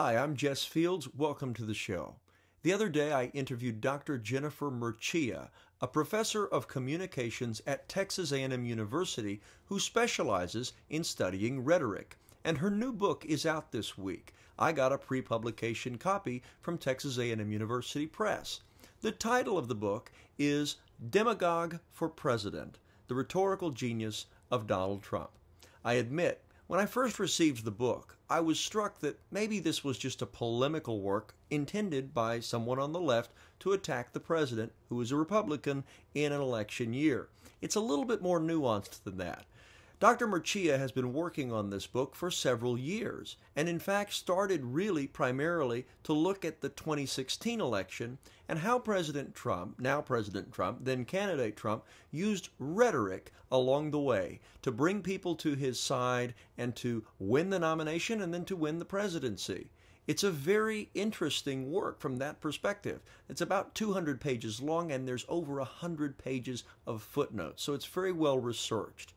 Hi, I'm Jess Fields. Welcome to the show. The other day I interviewed Dr. Jennifer Mercieca, a professor of communications at Texas A&M University who specializes in studying rhetoric, and her new book is out this week. I got a pre-publication copy from Texas A&M University Press. The title of the book is Demagogue for President: The Rhetorical Genius of Donald Trump. I admit when I first received the book, I was struck that maybe this was just a polemical work intended by someone on the left to attack the president, who is a Republican, in an election year. It's a little bit more nuanced than that. Dr. Mercieca has been working on this book for several years, and in fact started really primarily to look at the 2016 election and how President Trump, now President Trump, then candidate Trump, used rhetoric along the way to bring people to his side and to win the nomination and then to win the presidency. It's a very interesting work from that perspective. It's about 200 pages long and there's over 100 pages of footnotes, so it's very well researched.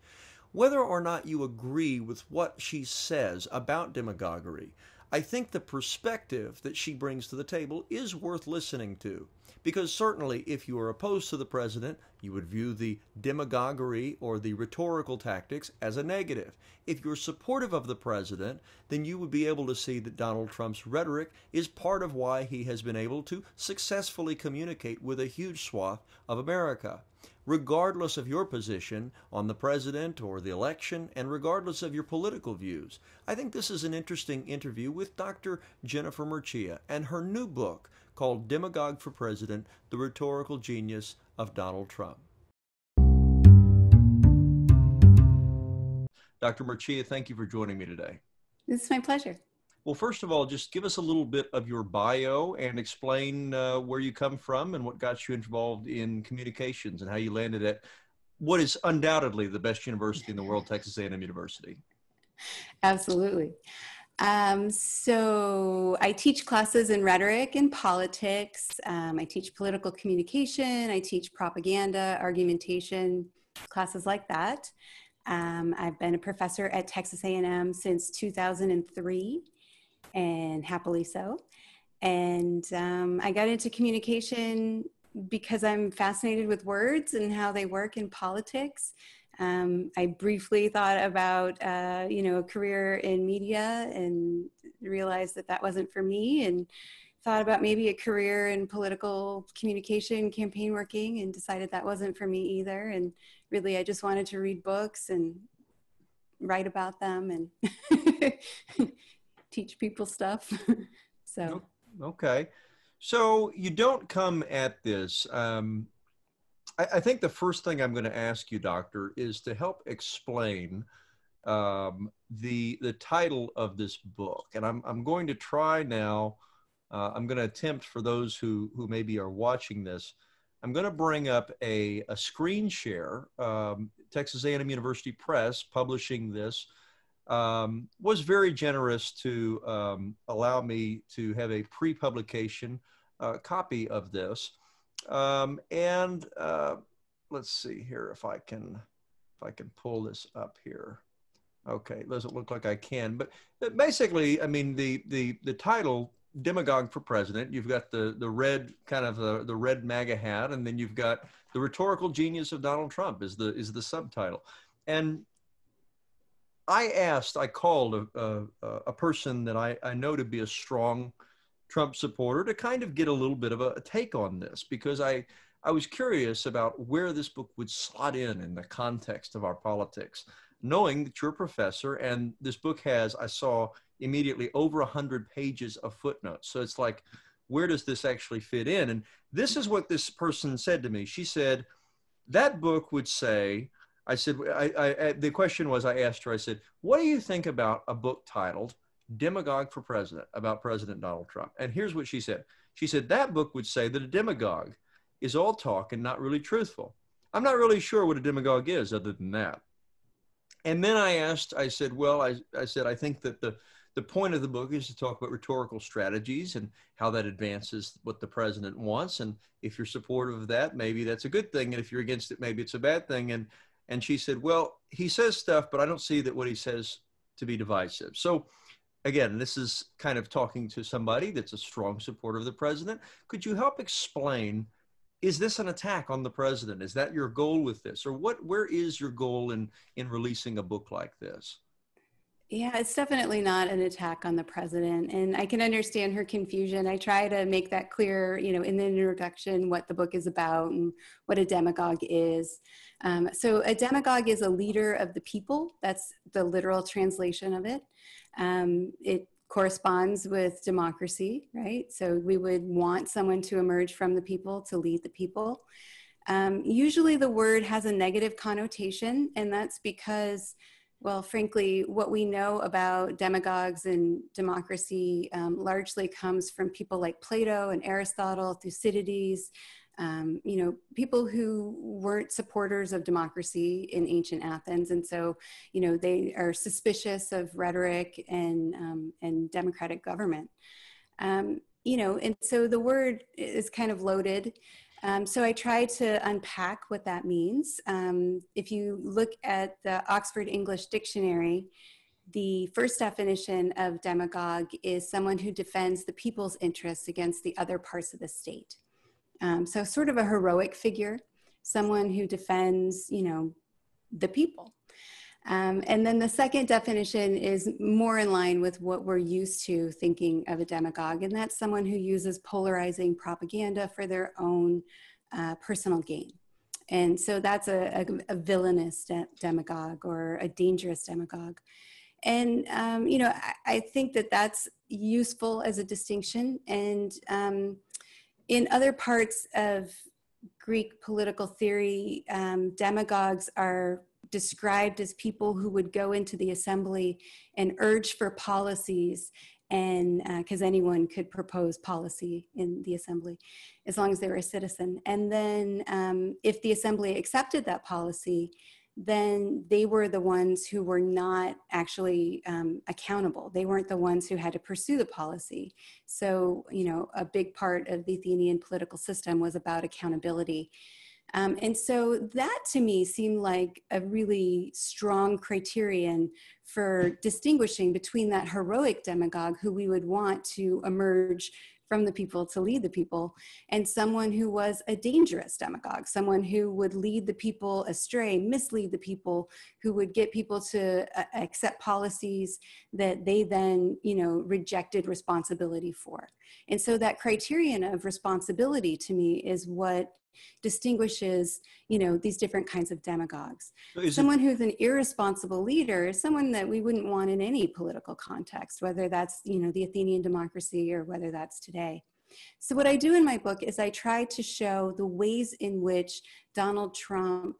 Whether or not you agree with what she says about demagoguery, I think the perspective that she brings to the table is worth listening to. Because certainly, if you are opposed to the president, you would view the demagoguery or the rhetorical tactics as a negative. If you're supportive of the president, then you would be able to see that Donald Trump's rhetoric is part of why he has been able to successfully communicate with a huge swath of America regardless of your position on the president or the election, and regardless of your political views. I think this is an interesting interview with Dr. Jennifer Mercieca and her new book called Demagogue for President The Rhetorical Genius of Donald Trump. Dr. Mercieca, thank you for joining me today. It's my pleasure. Well, first of all, just give us a little bit of your bio and explain uh, where you come from and what got you involved in communications and how you landed at what is undoubtedly the best university in the world, Texas A&M University. Absolutely. Um, so I teach classes in rhetoric and politics. Um, I teach political communication. I teach propaganda, argumentation, classes like that. Um, I've been a professor at Texas A&M since 2003 and happily so. And um, I got into communication because I'm fascinated with words and how they work in politics. Um, I briefly thought about, uh, you know, a career in media and realized that that wasn't for me and thought about maybe a career in political communication, campaign working, and decided that wasn't for me either. And really, I just wanted to read books and write about them and teach people stuff. so okay, so you don't come at this. Um, I, I, think the first thing I'm going to ask you, Doctor, is to help explain um, the the title of this book, and I'm I'm going to try now. Uh, I'm going to attempt for those who who maybe are watching this. I'm going to bring up a, a screen share. Um, Texas A&M University Press publishing this um, was very generous to um, allow me to have a pre-publication uh, copy of this. Um, and uh, let's see here if I can if I can pull this up here. Okay, it doesn't look like I can, but basically, I mean, the the the title demagogue for president. You've got the the red kind of the, the red MAGA hat, and then you've got the rhetorical genius of Donald Trump is the is the subtitle. And I asked, I called a, a, a person that I, I, know to be a strong Trump supporter to kind of get a little bit of a, a, take on this because I, I was curious about where this book would slot in in the context of our politics, knowing that you're a professor and this book has, I saw immediately over 100 pages of footnotes. So it's like, where does this actually fit in? And this is what this person said to me. She said, that book would say, I said, I, I, the question was, I asked her, I said, what do you think about a book titled Demagogue for President about President Donald Trump? And here's what she said. She said, that book would say that a demagogue is all talk and not really truthful. I'm not really sure what a demagogue is other than that. And then I asked, I said, well, I, I said, I think that the, the point of the book is to talk about rhetorical strategies and how that advances what the president wants. And if you're supportive of that, maybe that's a good thing. And if you're against it, maybe it's a bad thing. And and she said, Well, he says stuff, but I don't see that what he says to be divisive. So again, this is kind of talking to somebody that's a strong supporter of the president. Could you help explain? Is this an attack on the president? Is that your goal with this, or what? Where is your goal in in releasing a book like this? Yeah, it's definitely not an attack on the president. And I can understand her confusion. I try to make that clear, you know, in the introduction, what the book is about and what a demagogue is. Um, so, a demagogue is a leader of the people. That's the literal translation of it. Um, it corresponds with democracy, right? So, we would want someone to emerge from the people to lead the people. Um, usually, the word has a negative connotation, and that's because well, frankly, what we know about demagogues and democracy um, largely comes from people like Plato and Aristotle, Thucydides, um, you know, people who weren't supporters of democracy in ancient Athens. And so, you know, they are suspicious of rhetoric and, um, and democratic government. Um, you know, and so the word is kind of loaded. Um, so I try to unpack what that means. Um, if you look at the Oxford English Dictionary, the first definition of demagogue is someone who defends the people's interests against the other parts of the state. Um, so sort of a heroic figure, someone who defends, you know, the people. Um, and then the second definition is more in line with what we're used to thinking of a demagogue, and that's someone who uses polarizing propaganda for their own uh, personal gain. And so that's a, a, a villainous de- demagogue or a dangerous demagogue. And, um, you know, I, I, think that that's useful as a distinction. And um, in other parts of Greek political theory, um, demagogues are described as people who would go into the assembly and urge for policies and because uh, anyone could propose policy in the assembly as long as they were a citizen. And then um, if the assembly accepted that policy then they were the ones who were not actually um, accountable. They weren't the ones who had to pursue the policy. So you know a big part of the athenian political system was about accountability um, and so that to me seemed like a really strong criterion for distinguishing between that heroic demagogue who we would want to emerge from the people to lead the people, and someone who was a dangerous demagogue, someone who would lead the people astray, mislead the people, who would get people to uh, accept policies that they then, you know, rejected responsibility for. And so that criterion of responsibility to me is what distinguishes you know these different kinds of demagogues. Someone it, who's an irresponsible leader is someone that we wouldn't want in any political context whether that's you know the athenian democracy or whether that's today. So what i do in my book is i try to show the ways in which donald trump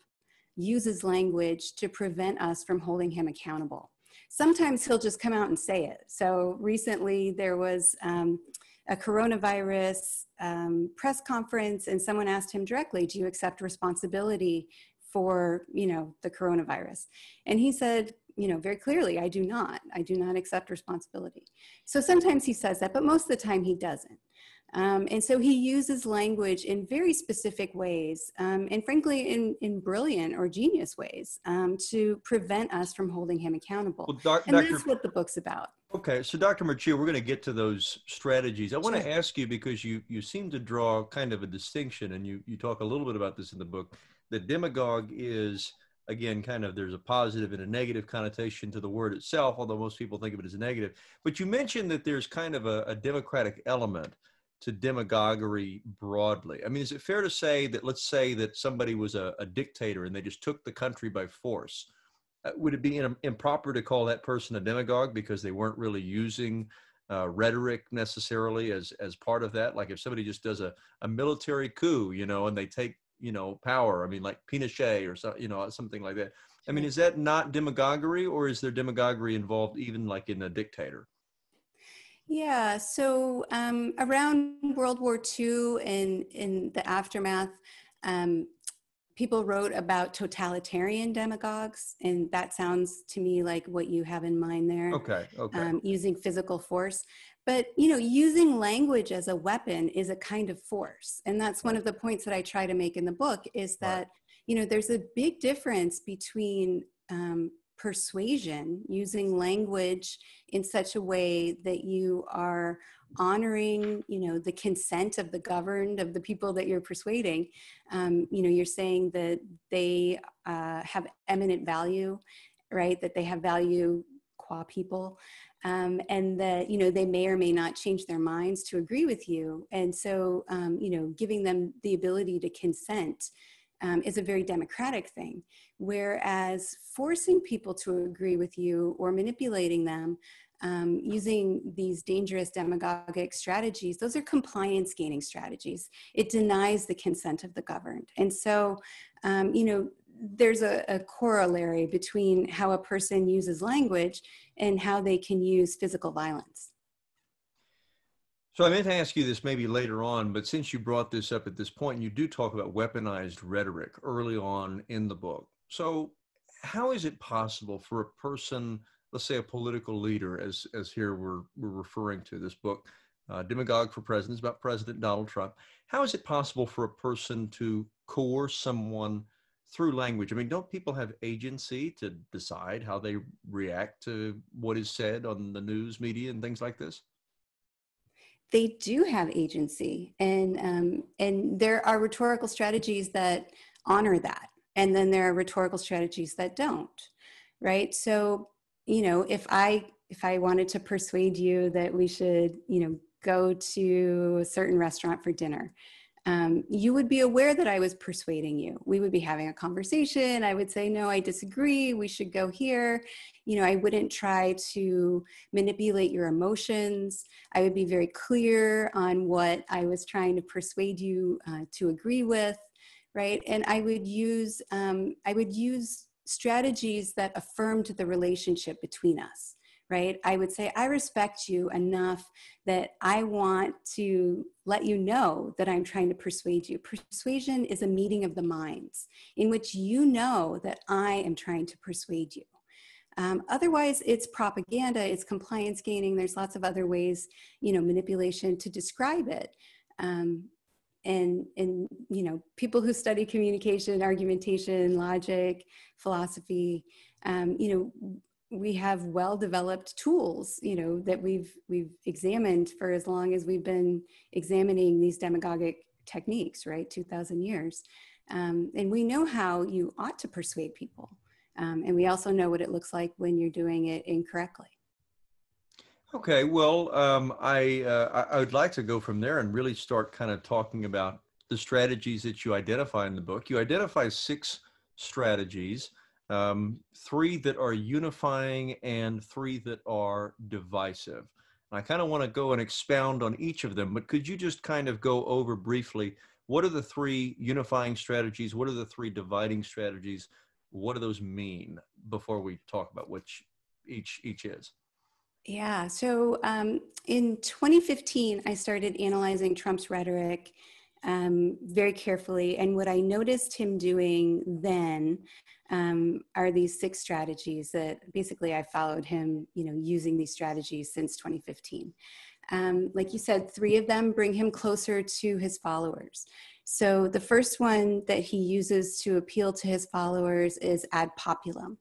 uses language to prevent us from holding him accountable. Sometimes he'll just come out and say it. So recently there was um, a coronavirus um, press conference and someone asked him directly, do you accept responsibility for, you know, the coronavirus? And he said, you know, very clearly, I do not. I do not accept responsibility. So sometimes he says that, but most of the time he doesn't. Um, and so he uses language in very specific ways, um, and frankly, in, in brilliant or genius ways, um, to prevent us from holding him accountable. Well, doc, and Dr. that's what the book's about. Okay, so Dr. Mercieca, we're going to get to those strategies. I want to ask you because you you seem to draw kind of a distinction, and you you talk a little bit about this in the book. The demagogue is again kind of there's a positive and a negative connotation to the word itself, although most people think of it as a negative. But you mentioned that there's kind of a, a democratic element to demagoguery broadly? I mean, is it fair to say that let's say that somebody was a, a dictator and they just took the country by force? Uh, would it be in, improper to call that person a demagogue because they weren't really using uh, rhetoric necessarily as as part of that? Like if somebody just does a, a military coup, you know, and they take you know power. I mean, like Pinochet or so, you know, something like that. I mean, is that not demagoguery, or is there demagoguery involved even like in a dictator? Yeah, so um, around World War II and in the aftermath, um, people wrote about totalitarian demagogues, and that sounds to me like what you have in mind there. Okay, okay. Um, using physical force. But, you know, using language as a weapon is a kind of force. And that's one of the points that I try to make in the book is that, right. you know, there's a big difference between um, persuasion using language in such a way that you are honoring you know the consent of the governed of the people that you're persuading. Um, you know you're saying that they uh, have eminent value right? That they have value qua people. Um, and that you know they may or may not change their minds to agree with you. And so um, you know giving them the ability to consent um, is a very democratic thing. Whereas forcing people to agree with you or manipulating them um, using these dangerous demagogic strategies, those are compliance gaining strategies. It denies the consent of the governed. And so, um, you know, there's a, a, corollary between how a person uses language and how they can use physical violence. So I meant to ask you this maybe later on, but since you brought this up at this point, you do talk about weaponized rhetoric early on in the book. So how is it possible for a person, let's say a political leader, as as here we're we're referring to this book, uh, Demagogue for President, is about President Donald Trump. How is it possible for a person to coerce someone through language? I mean, don't people have agency to decide how they react to what is said on the news media and things like this? they do have agency and um, and there are rhetorical strategies that honor that and then there are rhetorical strategies that don't right so you know if i if i wanted to persuade you that we should you know go to a certain restaurant for dinner um, you would be aware that I was persuading you. We would be having a conversation. I would say, No, I disagree. We should go here. You know, I wouldn't try to manipulate your emotions. I would be very clear on what I was trying to persuade you uh, to agree with, right? And I would use um, I would use strategies that affirmed the relationship between us right? I would say, I respect you enough that I want to let you know that I'm trying to persuade you. Persuasion is a meeting of the minds in which you know that I am trying to persuade you. Um, otherwise, it's propaganda, it's compliance gaining. There's lots of other ways, you know, manipulation to describe it. Um, and and you know, people who study communication, argumentation, logic, philosophy, um, you know, we have well developed tools you know that we've we've examined for as long as we've been examining these demagogic techniques right 2000 years. Um, and we know how you ought to persuade people um, and we also know what it looks like when you're doing it incorrectly okay well um, I, uh, I would like to go from there and really start kind of talking about the strategies that you identify in the book you identify six strategies um, three that are unifying and three that are divisive. And I kind of want to go and expound on each of them, but could you just kind of go over briefly what are the three unifying strategies? What are the three dividing strategies? What do those mean before we talk about which each each is? Yeah. So um, in 2015, I started analyzing Trump's rhetoric um, very carefully, and what I noticed him doing then um, are these six strategies that basically I followed him, you know, using these strategies since 2015. Um, like you said, three of them bring him closer to his followers. So the first one that he uses to appeal to his followers is ad populum.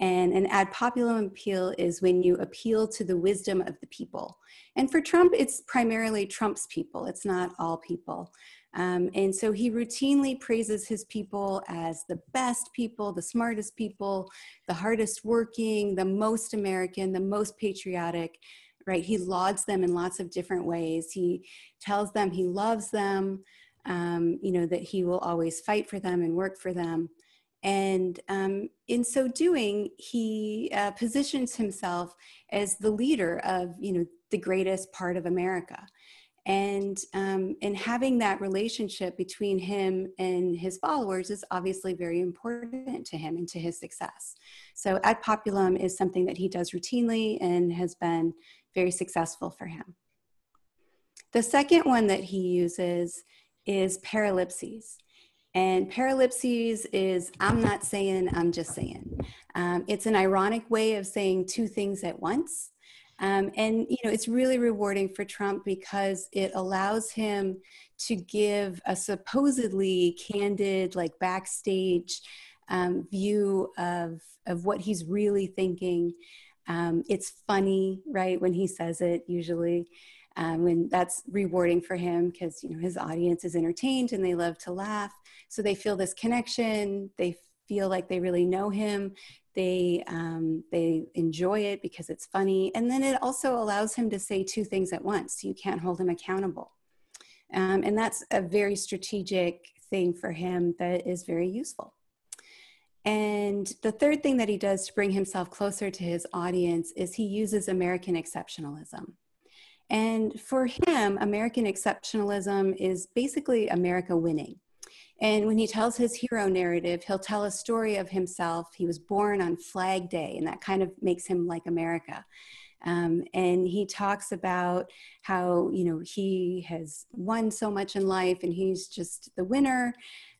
And an ad populum appeal is when you appeal to the wisdom of the people. And for Trump, it's primarily Trump's people, it's not all people. Um, and so he routinely praises his people as the best people, the smartest people, the hardest working, the most American, the most patriotic, right? He lauds them in lots of different ways. He tells them he loves them, um, you know, that he will always fight for them and work for them. And um, in so doing, he uh, positions himself as the leader of, you know, the greatest part of America. And um, and having that relationship between him and his followers is obviously very important to him and to his success. So ad populum is something that he does routinely and has been very successful for him. The second one that he uses is paralipsis and paralipsis is i'm not saying i'm just saying um, it's an ironic way of saying two things at once um, and you know, it's really rewarding for Trump because it allows him to give a supposedly candid, like backstage um, view of, of what he's really thinking. Um, it's funny, right, when he says it, usually. Um, when that's rewarding for him because you know his audience is entertained and they love to laugh so they feel this connection they feel like they really know him they um, they enjoy it because it's funny and then it also allows him to say two things at once you can't hold him accountable um, and that's a very strategic thing for him that is very useful and the third thing that he does to bring himself closer to his audience is he uses American exceptionalism. And for him, American exceptionalism is basically America winning. And when he tells his hero narrative, he'll tell a story of himself. He was born on Flag Day, and that kind of makes him like America. Um, and he talks about how you know he has won so much in life, and he's just the winner.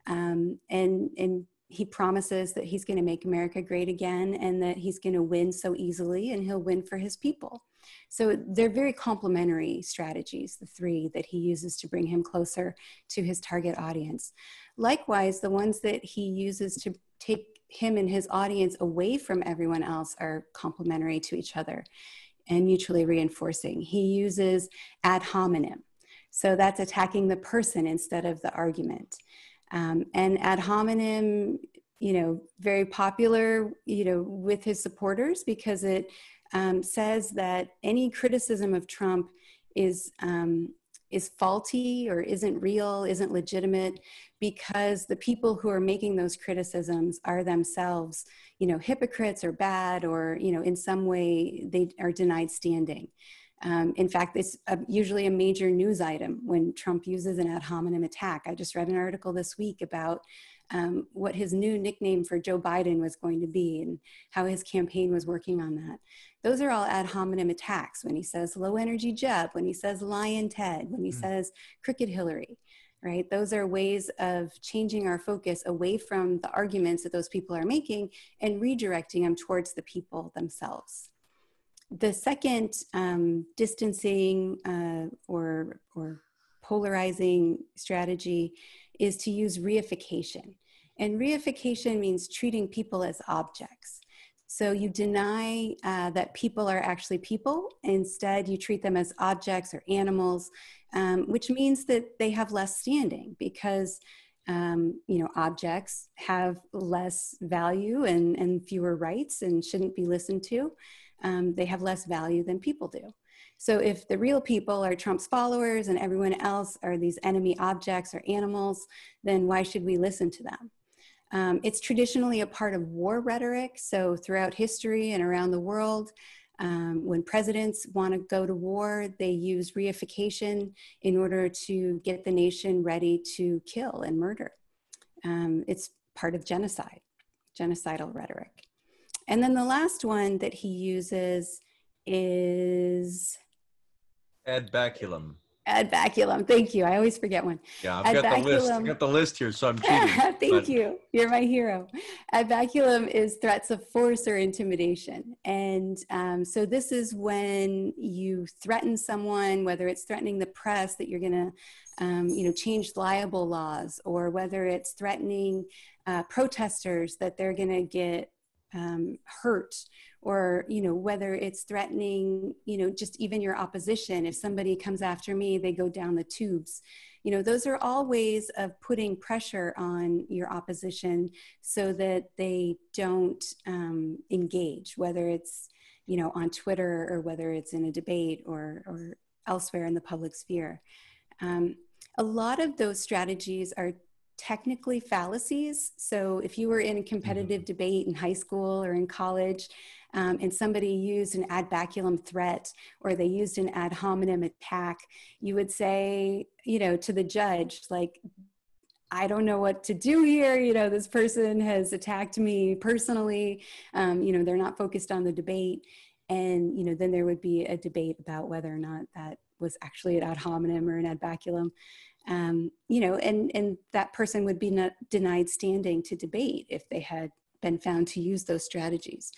Um, and and he promises that he's going to make America great again and that he's going to win so easily and he'll win for his people. So they're very complementary strategies, the three that he uses to bring him closer to his target audience. Likewise, the ones that he uses to take him and his audience away from everyone else are complementary to each other and mutually reinforcing. He uses ad hominem. So that's attacking the person instead of the argument. Um, and ad hominem, you know, very popular, you know, with his supporters because it um, says that any criticism of Trump is um, is faulty or isn't real, isn't legitimate, because the people who are making those criticisms are themselves, you know, hypocrites or bad, or you know, in some way they are denied standing. Um, in fact, it's a, usually a major news item when Trump uses an ad hominem attack. I just read an article this week about um, what his new nickname for Joe Biden was going to be and how his campaign was working on that. Those are all ad hominem attacks when he says low energy Jeb, when he says lyin' Ted, when he mm. says crooked Hillary, right? Those are ways of changing our focus away from the arguments that those people are making and redirecting them towards the people themselves the second um, distancing uh, or, or polarizing strategy is to use reification. And reification means treating people as objects. So you deny uh, that people are actually people. Instead, you treat them as objects or animals, um, which means that they have less standing because um, you know objects have less value and, and fewer rights and shouldn't be listened to um, they have less value than people do. So if the real people are Trump's followers and everyone else are these enemy objects or animals, then why should we listen to them? Um, it's traditionally a part of war rhetoric. So throughout history and around the world, um, when presidents want to go to war, they use reification in order to get the nation ready to kill and murder. Um, it's part of genocide, genocidal rhetoric. And then the last one that he uses is ad baculum. Ad baculum. Thank you. I always forget one. Yeah, I've ad got baculum. the list. I got the list here, so I'm cheating. Thank but... you. You're my hero. Ad baculum is threats of force or intimidation, and um, so this is when you threaten someone, whether it's threatening the press that you're going to, um, you know, change libel laws, or whether it's threatening uh, protesters that they're going to get um, hurt or you know whether it's threatening you know just even your opposition if somebody comes after me they go down the tubes you know those are all ways of putting pressure on your opposition so that they don't um, engage whether it's you know on twitter or whether it's in a debate or or elsewhere in the public sphere um, a lot of those strategies are technically fallacies. So if you were in a competitive mm-hmm. debate in high school or in college, um, and somebody used an ad baculum threat or they used an ad hominem attack, you would say, you know, to the judge, like, I don't know what to do here. You know, this person has attacked me personally. Um, you know, they're not focused on the debate. And, you know, then there would be a debate about whether or not that was actually an ad hominem or an ad baculum um, you know, and, and that person would be not denied standing to debate if they had been found to use those strategies.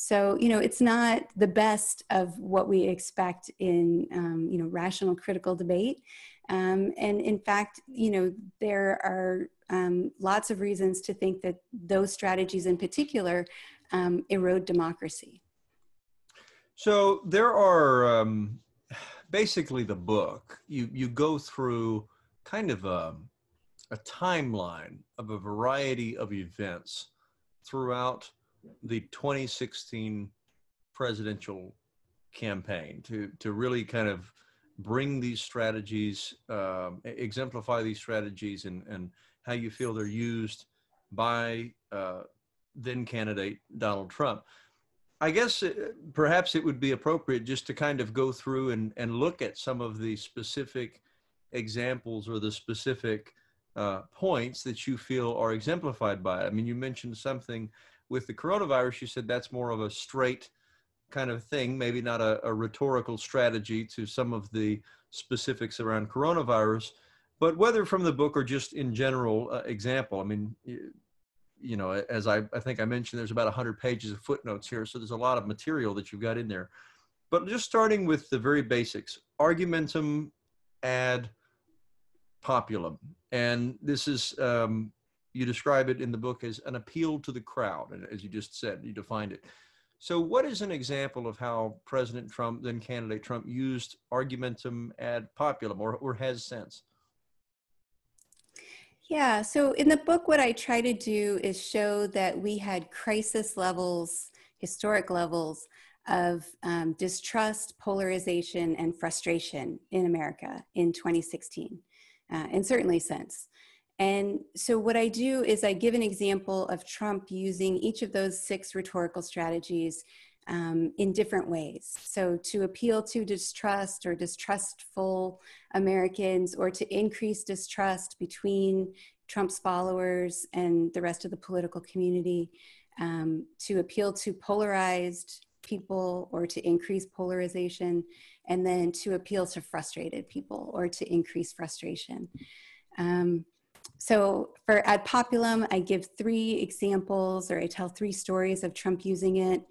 So, you know, it's not the best of what we expect in, um, you know, rational critical debate. Um, and in fact, you know, there are um, lots of reasons to think that those strategies in particular um, erode democracy. So there are um, basically the book. You you go through kind of a, a timeline of a variety of events throughout the 2016 presidential campaign to to really kind of bring these strategies, um, exemplify these strategies, and and how you feel they're used by uh, then candidate Donald Trump. I guess it, uh, perhaps it would be appropriate just to kind of go through and, and look at some of the specific examples or the specific uh, points that you feel are exemplified by it. I mean, you mentioned something with the coronavirus. You said that's more of a straight kind of thing, maybe not a, a rhetorical strategy to some of the specifics around coronavirus, but whether from the book or just in general uh, example. I mean, you know, as I, I think I mentioned, there's about 100 pages of footnotes here, so there's a lot of material that you've got in there. But just starting with the very basics, argumentum ad populum. And this is, um, you describe it in the book as an appeal to the crowd, and as you just said, you defined it. So, what is an example of how President Trump, then candidate Trump, used argumentum ad populum or, or has since? Yeah, so in the book, what I try to do is show that we had crisis levels, historic levels of um, distrust, polarization, and frustration in America in 2016, uh, and certainly since. And so, what I do is I give an example of Trump using each of those six rhetorical strategies um, in different ways. So, to appeal to distrust or distrustful Americans, or to increase distrust between Trump's followers and the rest of the political community, um, to appeal to polarized people or to increase polarization, and then to appeal to frustrated people or to increase frustration. Um, so for ad populum, I give three examples or I tell three stories of Trump using it.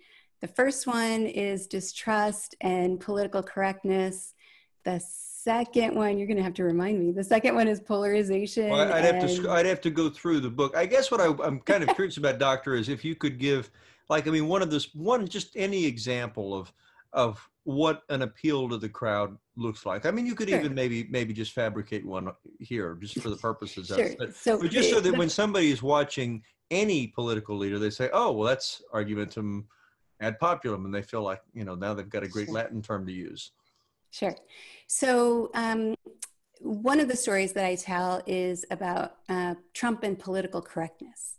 The first one is distrust and political correctness. The second one, you're going to have to remind me. The second one is polarization. Well, I'd have to I'd have to go through the book. I guess what I, am kind of curious about, Doctor, is if you could give, like, I mean, one of this, one just any example of of what an appeal to the crowd looks like. I mean, you could sure. even maybe maybe just fabricate one here, just for the purposes sure. of it. But, so, but just so that when somebody is watching any political leader, they say, "Oh, well, that's argumentum ad populum," and they feel like you know now they've got a great sure. Latin term to use. Sure. So. Um, one of the stories that I tell is about uh, Trump and political correctness.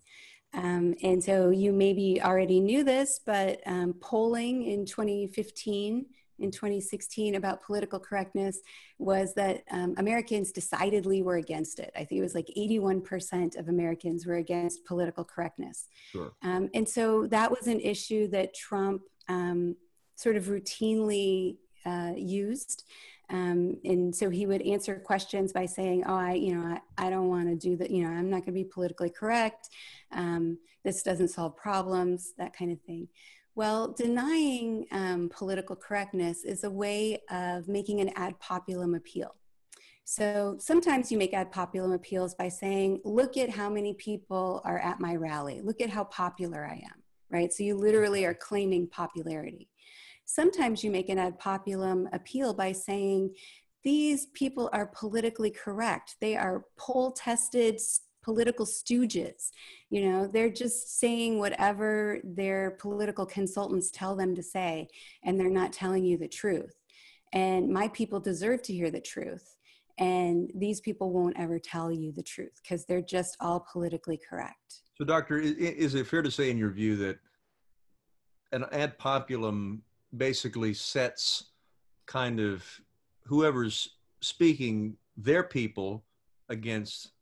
Um, and so you maybe already knew this, but um, polling in 2015 in 2016 about political correctness was that um, Americans decidedly were against it. I think it was like 81% of Americans were against political correctness. Sure. Um, and so that was an issue that Trump um, sort of routinely uh, used. Um, and so he would answer questions by saying, "Oh, I, you know, I, I don't want to do that. You know, I'm not going to be politically correct. Um, this doesn't solve problems. That kind of thing." Well, denying um, political correctness is a way of making an ad populum appeal. So sometimes you make ad populum appeals by saying, look at how many people are at my rally. Look at how popular I am, right? So you literally are claiming popularity. Sometimes you make an ad populum appeal by saying, these people are politically correct. They are poll tested, political stooges. You know, they're just saying whatever their political consultants tell them to say, and they're not telling you the truth. And my people deserve to hear the truth. And these people won't ever tell you the truth because they're just all politically correct. So, Doctor, is it fair to say, in your view, that an ad populum basically sets kind of whoever's speaking their people against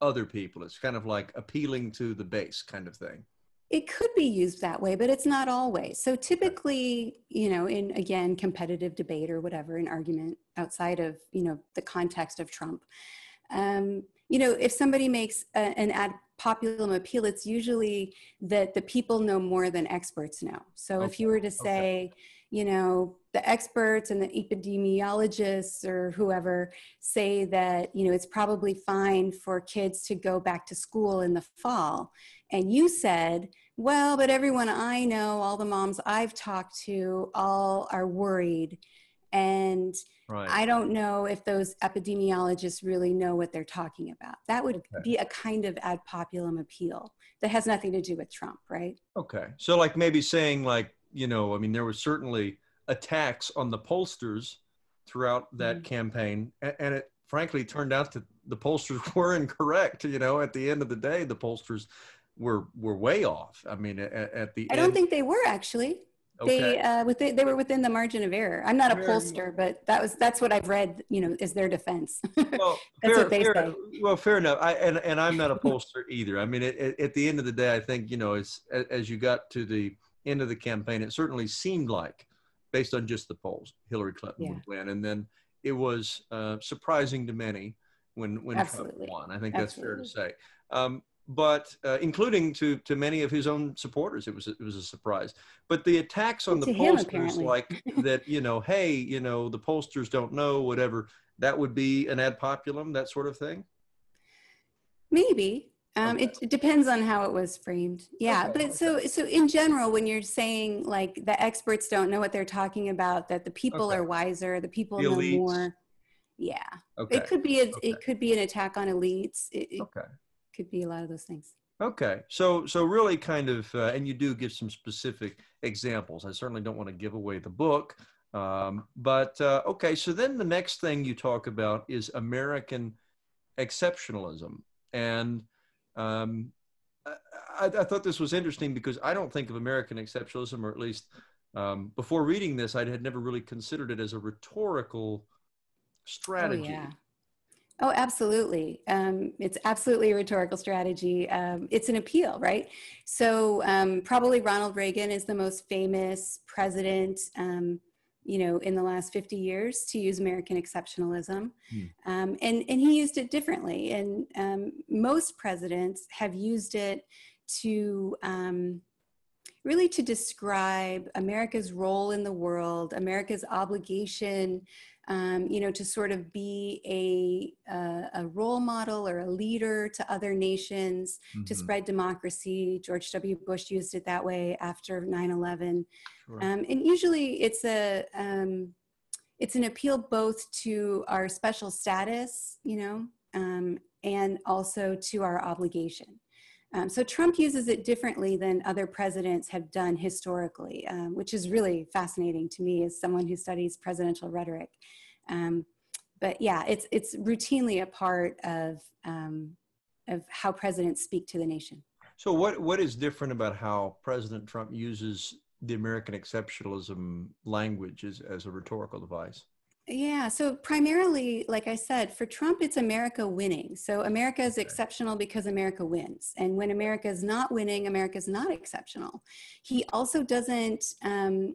other people. It's kind of like appealing to the base kind of thing. It could be used that way, but it's not always. So typically, you know, in again, competitive debate or whatever, an argument outside of, you know, the context of Trump, um, you know, if somebody makes a, an ad populum appeal, it's usually that the people know more than experts know. So okay. if you were to say, okay. You know, the experts and the epidemiologists or whoever say that, you know, it's probably fine for kids to go back to school in the fall. And you said, well, but everyone I know, all the moms I've talked to, all are worried. And right. I don't know if those epidemiologists really know what they're talking about. That would okay. be a kind of ad populum appeal that has nothing to do with Trump, right? Okay. So, like maybe saying, like, you know, I mean, there was certainly attacks on the pollsters throughout that mm-hmm. campaign, and it frankly turned out that the pollsters were incorrect. You know, at the end of the day, the pollsters were were way off. I mean, at, at the I don't think they were actually. Okay. They uh, within, they were within the margin of error. I'm not a fair, pollster, but that was that's what I've read. You know, is their defense. Well, that's fair, what they fair, say. Well, fair enough. I and and I'm not a pollster either. I mean, it, it, at the end of the day, I think you know, as as you got to the end of the campaign, it certainly seemed like, based on just the polls, Hillary Clinton yeah. would win, and then it was uh, surprising to many when when Absolutely. Trump won. I think that's fair to say. Um, but uh, including to to many of his own supporters, it was it was a surprise. But the attacks on the pollsters, like that, you know, hey, you know, the pollsters don't know whatever, that would be an ad populum, that sort of thing. Maybe um, okay. it, it, depends on how it was framed. Yeah, okay, but okay. so so in general, when you're saying like the experts don't know what they're talking about, that the people are wiser, the people the know more. Yeah, it could be a, it could be an attack on elites. It, okay could be a lot of those things. Okay, so so really kind of, uh, and you do give some specific examples. I certainly don't want to give away the book, um, but uh, okay. So then the next thing you talk about is American exceptionalism, and um, I, I, thought this was interesting because I don't think of American exceptionalism, or at least um, before reading this, I had never really considered it as a rhetorical strategy. Oh, yeah. Oh, absolutely. Um, it's absolutely a rhetorical strategy. Um, it's an appeal, right? So um, probably Ronald Reagan is the most famous president, um, you know, in the last 50 years to use American exceptionalism. Hmm. Um, and, and he used it differently. And um, most presidents have used it to really to describe America's role in the world, America's obligation um, you know, to sort of be a, a, a, role model or a leader to other nations mm-hmm. to spread democracy. George W. Bush used it that way after 9 11. Sure. Um, and usually it's a, um, it's an appeal both to our special status, you know, um, and also to our obligation. Um, so Trump uses it differently than other presidents have done historically, um, which is really fascinating to me as someone who studies presidential rhetoric. Um, but yeah, it's it's routinely a part of um, of how presidents speak to the nation. So what what is different about how President Trump uses the American exceptionalism language as, as a rhetorical device? Yeah, so primarily, like I said, for Trump, it's America winning. So America is exceptional because America wins. And when America is not winning, America is not exceptional. He also doesn't um,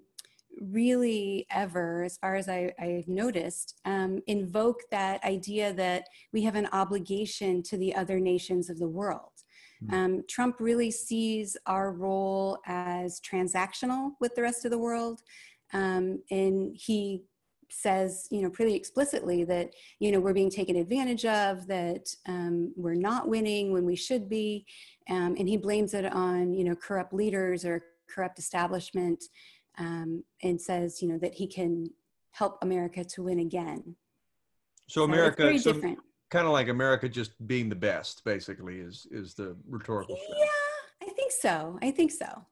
really ever, as far as I, have noticed, um, invoke that idea that we have an obligation to the other nations of the world. Hmm. Um, Trump really sees our role as transactional with the rest of the world. Um, and he says, you know, pretty explicitly that, you know, we're being taken advantage of, that um, we're not winning when we should be. Um, and he blames it on, you know, corrupt leaders or corrupt establishment um, and says, you know, that he can help America to win again. So America, so different. kind of like America just being the best, basically, is is the rhetorical. Yeah, I think so. I think so.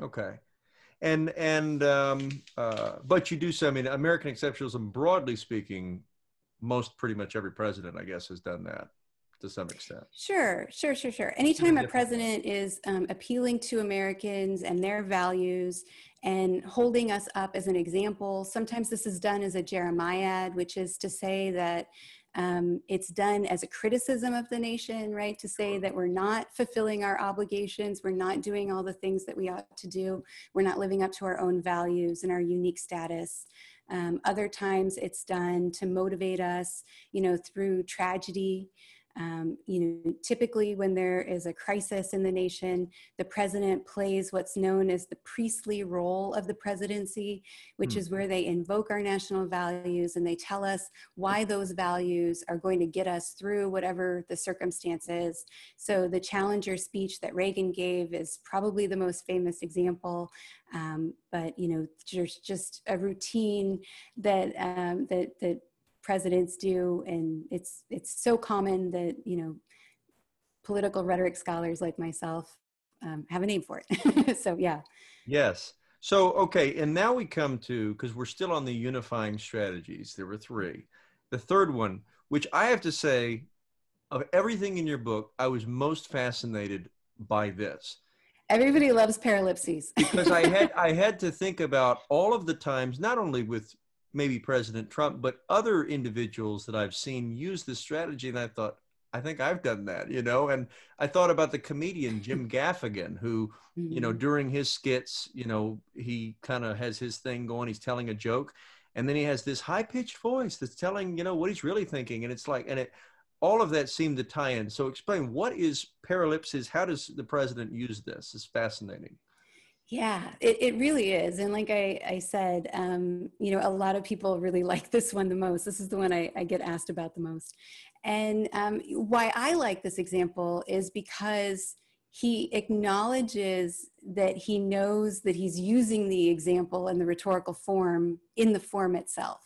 Okay and and um, uh, but you do so. I mean, American exceptionalism, broadly speaking, most pretty much every president, I guess, has done that to some extent. Sure, sure, sure, sure. Anytime a president is um, appealing to Americans and their values and holding us up as an example, sometimes this is done as a Jeremiad, which is to say that um, it's done as a criticism of the nation, right? To say that we're not fulfilling our obligations, we're not doing all the things that we ought to do, we're not living up to our own values and our unique status. Um, other times it's done to motivate us, you know, through tragedy. Um, you know, typically when there is a crisis in the nation, the president plays what's known as the priestly role of the presidency, which mm. is where they invoke our national values and they tell us why those values are going to get us through whatever the circumstances. So the challenger speech that Reagan gave is probably the most famous example. Um, but you know, there's just a routine that um, that that presidents do, and it's it's so common that you know political rhetoric scholars like myself um, have a name for it. so yeah. Yes. So okay, and now we come to because we're still on the unifying strategies. There were three. The third one, which I have to say, of everything in your book, I was most fascinated by this. Everybody loves paralipses. because I had I had to think about all of the times, not only with maybe President Trump, but other individuals that I've seen use this strategy. And I thought, I think I've done that, you know. And I thought about the comedian Jim Gaffigan, who, you know, mm-hmm. during his skits, you know, he kind of has his thing going. He's telling a joke, and then he has this high pitched voice that's telling, you know, what he's really thinking. And it's like, and it, all of that seemed to tie in. So explain what is paralipsis? How does the president use this? It's fascinating. Yeah, it, it really is. And like I, I said, um, you know, a lot of people really like this one the most. This is the one I, I get asked about the most. And um, why I like this example is because he acknowledges that he knows that he's using the example and the rhetorical form in the form itself,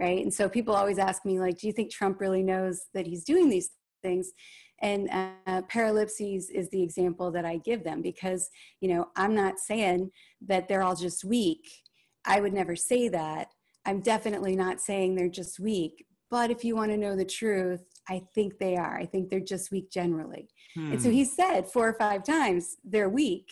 right? And so people always ask me, like, do you think Trump really knows that he's doing these things? And uh, paralipses is the example that i give them because you know i'm not saying that they're all just weak. I would never say that. I'm definitely not saying they're just weak. But if you want to know the truth i think they are. I think they're just weak generally. Hmm. and so hmm. he said four or five times they're weak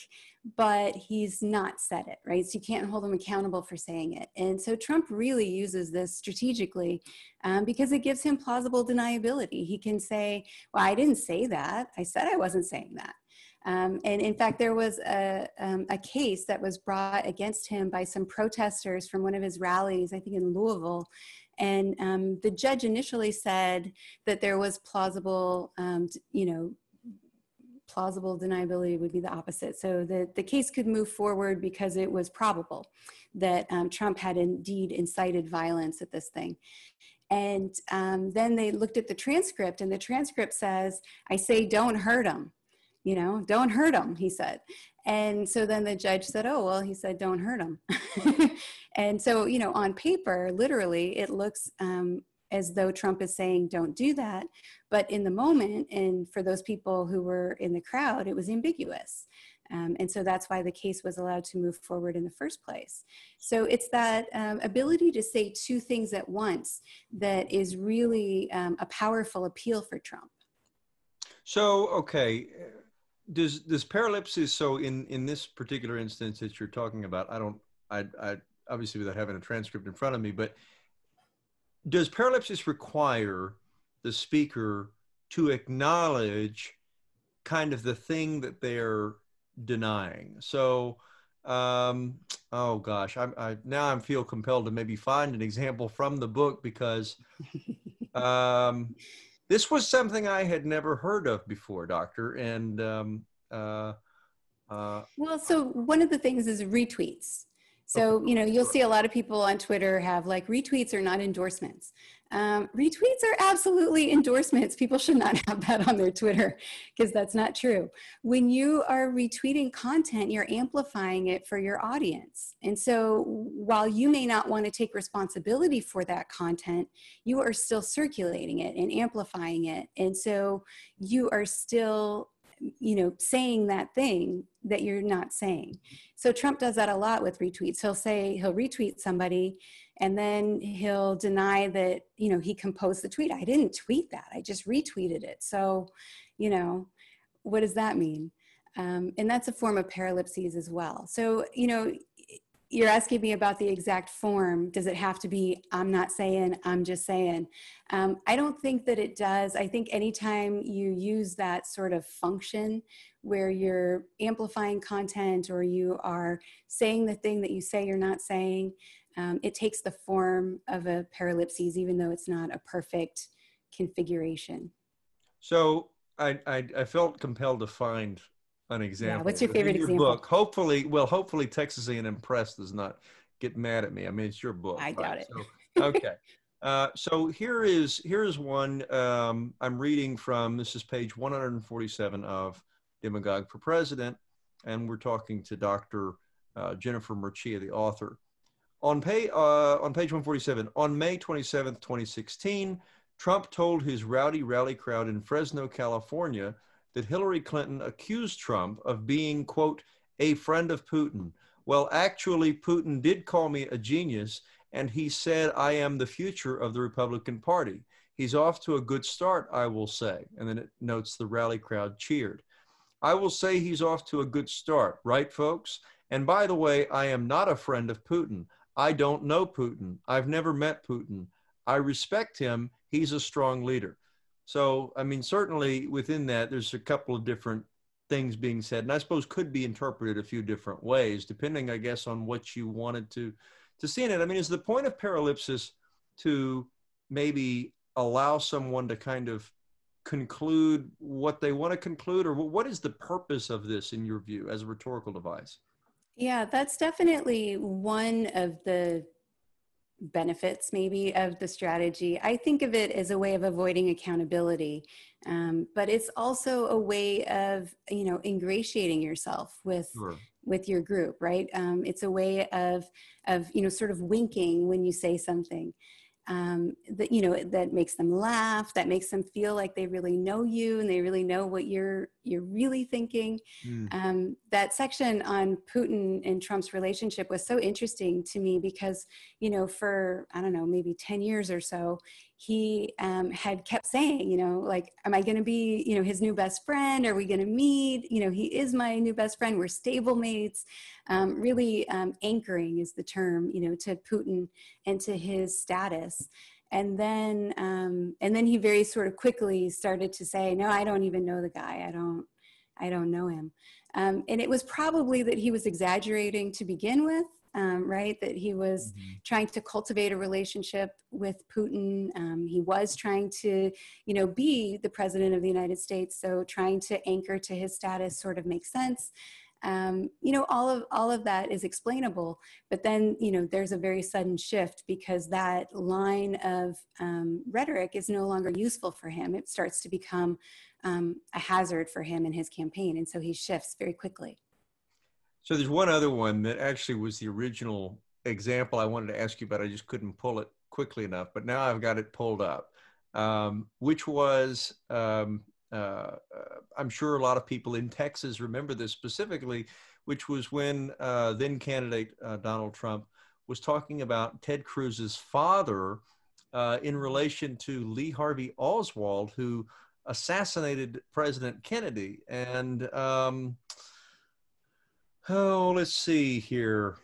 but he's not said it, right? So you can't hold him accountable for saying it. And so Trump really uses this strategically um, because it gives him plausible deniability. He can say, Well, I didn't say that. I said I wasn't saying that. Um, and in fact, there was a, um, a case that was brought against him by some protesters from one of his rallies, I think in Louisville. And um, the judge initially said that there was plausible, um, you know, plausible deniability would be the opposite. So the, the case could move forward because it was probable that um, Trump had indeed incited violence at this thing. And um, then they looked at the transcript, and the transcript says, I say, don't hurt him. You know, don't hurt him, he said. And so then the judge said, oh, well, he said, don't hurt him. and so, you know, on paper, literally, it looks um, as though Trump is saying, don't do that. But in the moment, and for those people who were in the crowd, it was ambiguous. Um, and so that's why the case was allowed to move forward in the first place. So it's that um, ability to say two things at once that is really um, a powerful appeal for Trump. So, okay. Does does paralipsis so in in this particular instance that you're talking about I don't I I obviously without having a transcript in front of me but does paralipsis require the speaker to acknowledge kind of the thing that they're denying? So, um, oh gosh, I, I now I feel compelled to maybe find an example from the book because um, this was something I had never heard of before, Doctor, and um, uh, uh, well, so one of the things is retweets. So, you know, you'll see a lot of people on Twitter have like retweets are not endorsements. Um, retweets are absolutely endorsements. People should not have that on their Twitter because that's not true. When you are retweeting content, you're amplifying it for your audience. And so while you may not want to take responsibility for that content, you are still circulating it and amplifying it. And so you are still you know saying that thing that you're not saying. So trump does that a lot with retweets. He'll say he'll retweet somebody and then he'll deny that you know he composed the tweet. I didn't tweet that. I just retweeted it. So you know what does that mean? Um, and that's a form of paralipses as well. So you know you're asking me about the exact form. Does it have to be, I'm not saying, I'm just saying? Um, I don't think that it does. I think anytime you use that sort of function where you're amplifying content or you are saying the thing that you say you're not saying, um, it takes the form of a paralipses, even though it's not a perfect configuration. So I, I, I felt compelled to find an example. Yeah, what's your favorite your example? Book. Hopefully, well, hopefully Texas A&M Press does not get mad at me. I mean, it's your book. I doubt it. So, okay. Uh, so here is here is one um, I'm reading from. This is page 147 of Demagogue for President, and we're talking to Dr. Uh, Jennifer Mercieca, the author. On, pay, uh, on page 147, on May 27, 2016, Trump told his rowdy rally crowd in Fresno, California, that Hillary Clinton accused Trump of being, quote, a friend of Putin. Well, actually, Putin did call me a genius, and he said I am the future of the Republican Party. He's off to a good start, I will say. And then it notes the rally crowd cheered. I will say he's off to a good start, right, folks? And by the way, I am not a friend of Putin. I don't know Putin. I've never met Putin. I respect him. He's a strong leader. So, I mean, certainly within that, there's a couple of different things being said, and I suppose could be interpreted a few different ways, depending, I guess, on what you wanted to to see in it. I mean, is the point of paralipsis to maybe allow someone to kind of conclude what they want to conclude, or what is the purpose of this in your view as a rhetorical device? Yeah, that's definitely one of the benefits maybe of the strategy. I think of it as a way of avoiding accountability, um, but it's also a way of you know ingratiating yourself with sure. with your group, right? Um, it's a way of of you know sort of winking when you say something um, that you know that makes them laugh that makes them feel like they really know you and they really know what you're you're really thinking mm. um, that section on putin and trump's relationship was so interesting to me because you know for i don't know maybe 10 years or so he um, had kept saying, you know, like, am I going to be, you know, his new best friend? Are we going to meet? You know, he is my new best friend. We're stablemates. Um, really um, anchoring is the term, you know, to Putin and to his status. And then, um, and then he very sort of quickly started to say, no, I don't even know the guy. I don't, I don't know him. Um, and it was probably that he was exaggerating to begin with um, right? That he was mm-hmm. trying to cultivate a relationship with Putin. Um, he was trying to, you know, be the president of the United States. So trying to anchor to his status sort of makes sense. Um, you know, all of all of that is explainable. But then, you know, there's a very sudden shift because that line of um, rhetoric is no longer useful for him. It starts to become um, a hazard for him in his campaign, and so he shifts very quickly. So there's one other one that actually was the original example I wanted to ask you about. I just couldn't pull it quickly enough, but now I've got it pulled up, um, which was um, uh, I'm sure a lot of people in Texas remember this specifically, which was when uh, then candidate uh, Donald Trump was talking about Ted Cruz's father uh, in relation to Lee Harvey Oswald, who assassinated President Kennedy, and um, Oh, let's see here.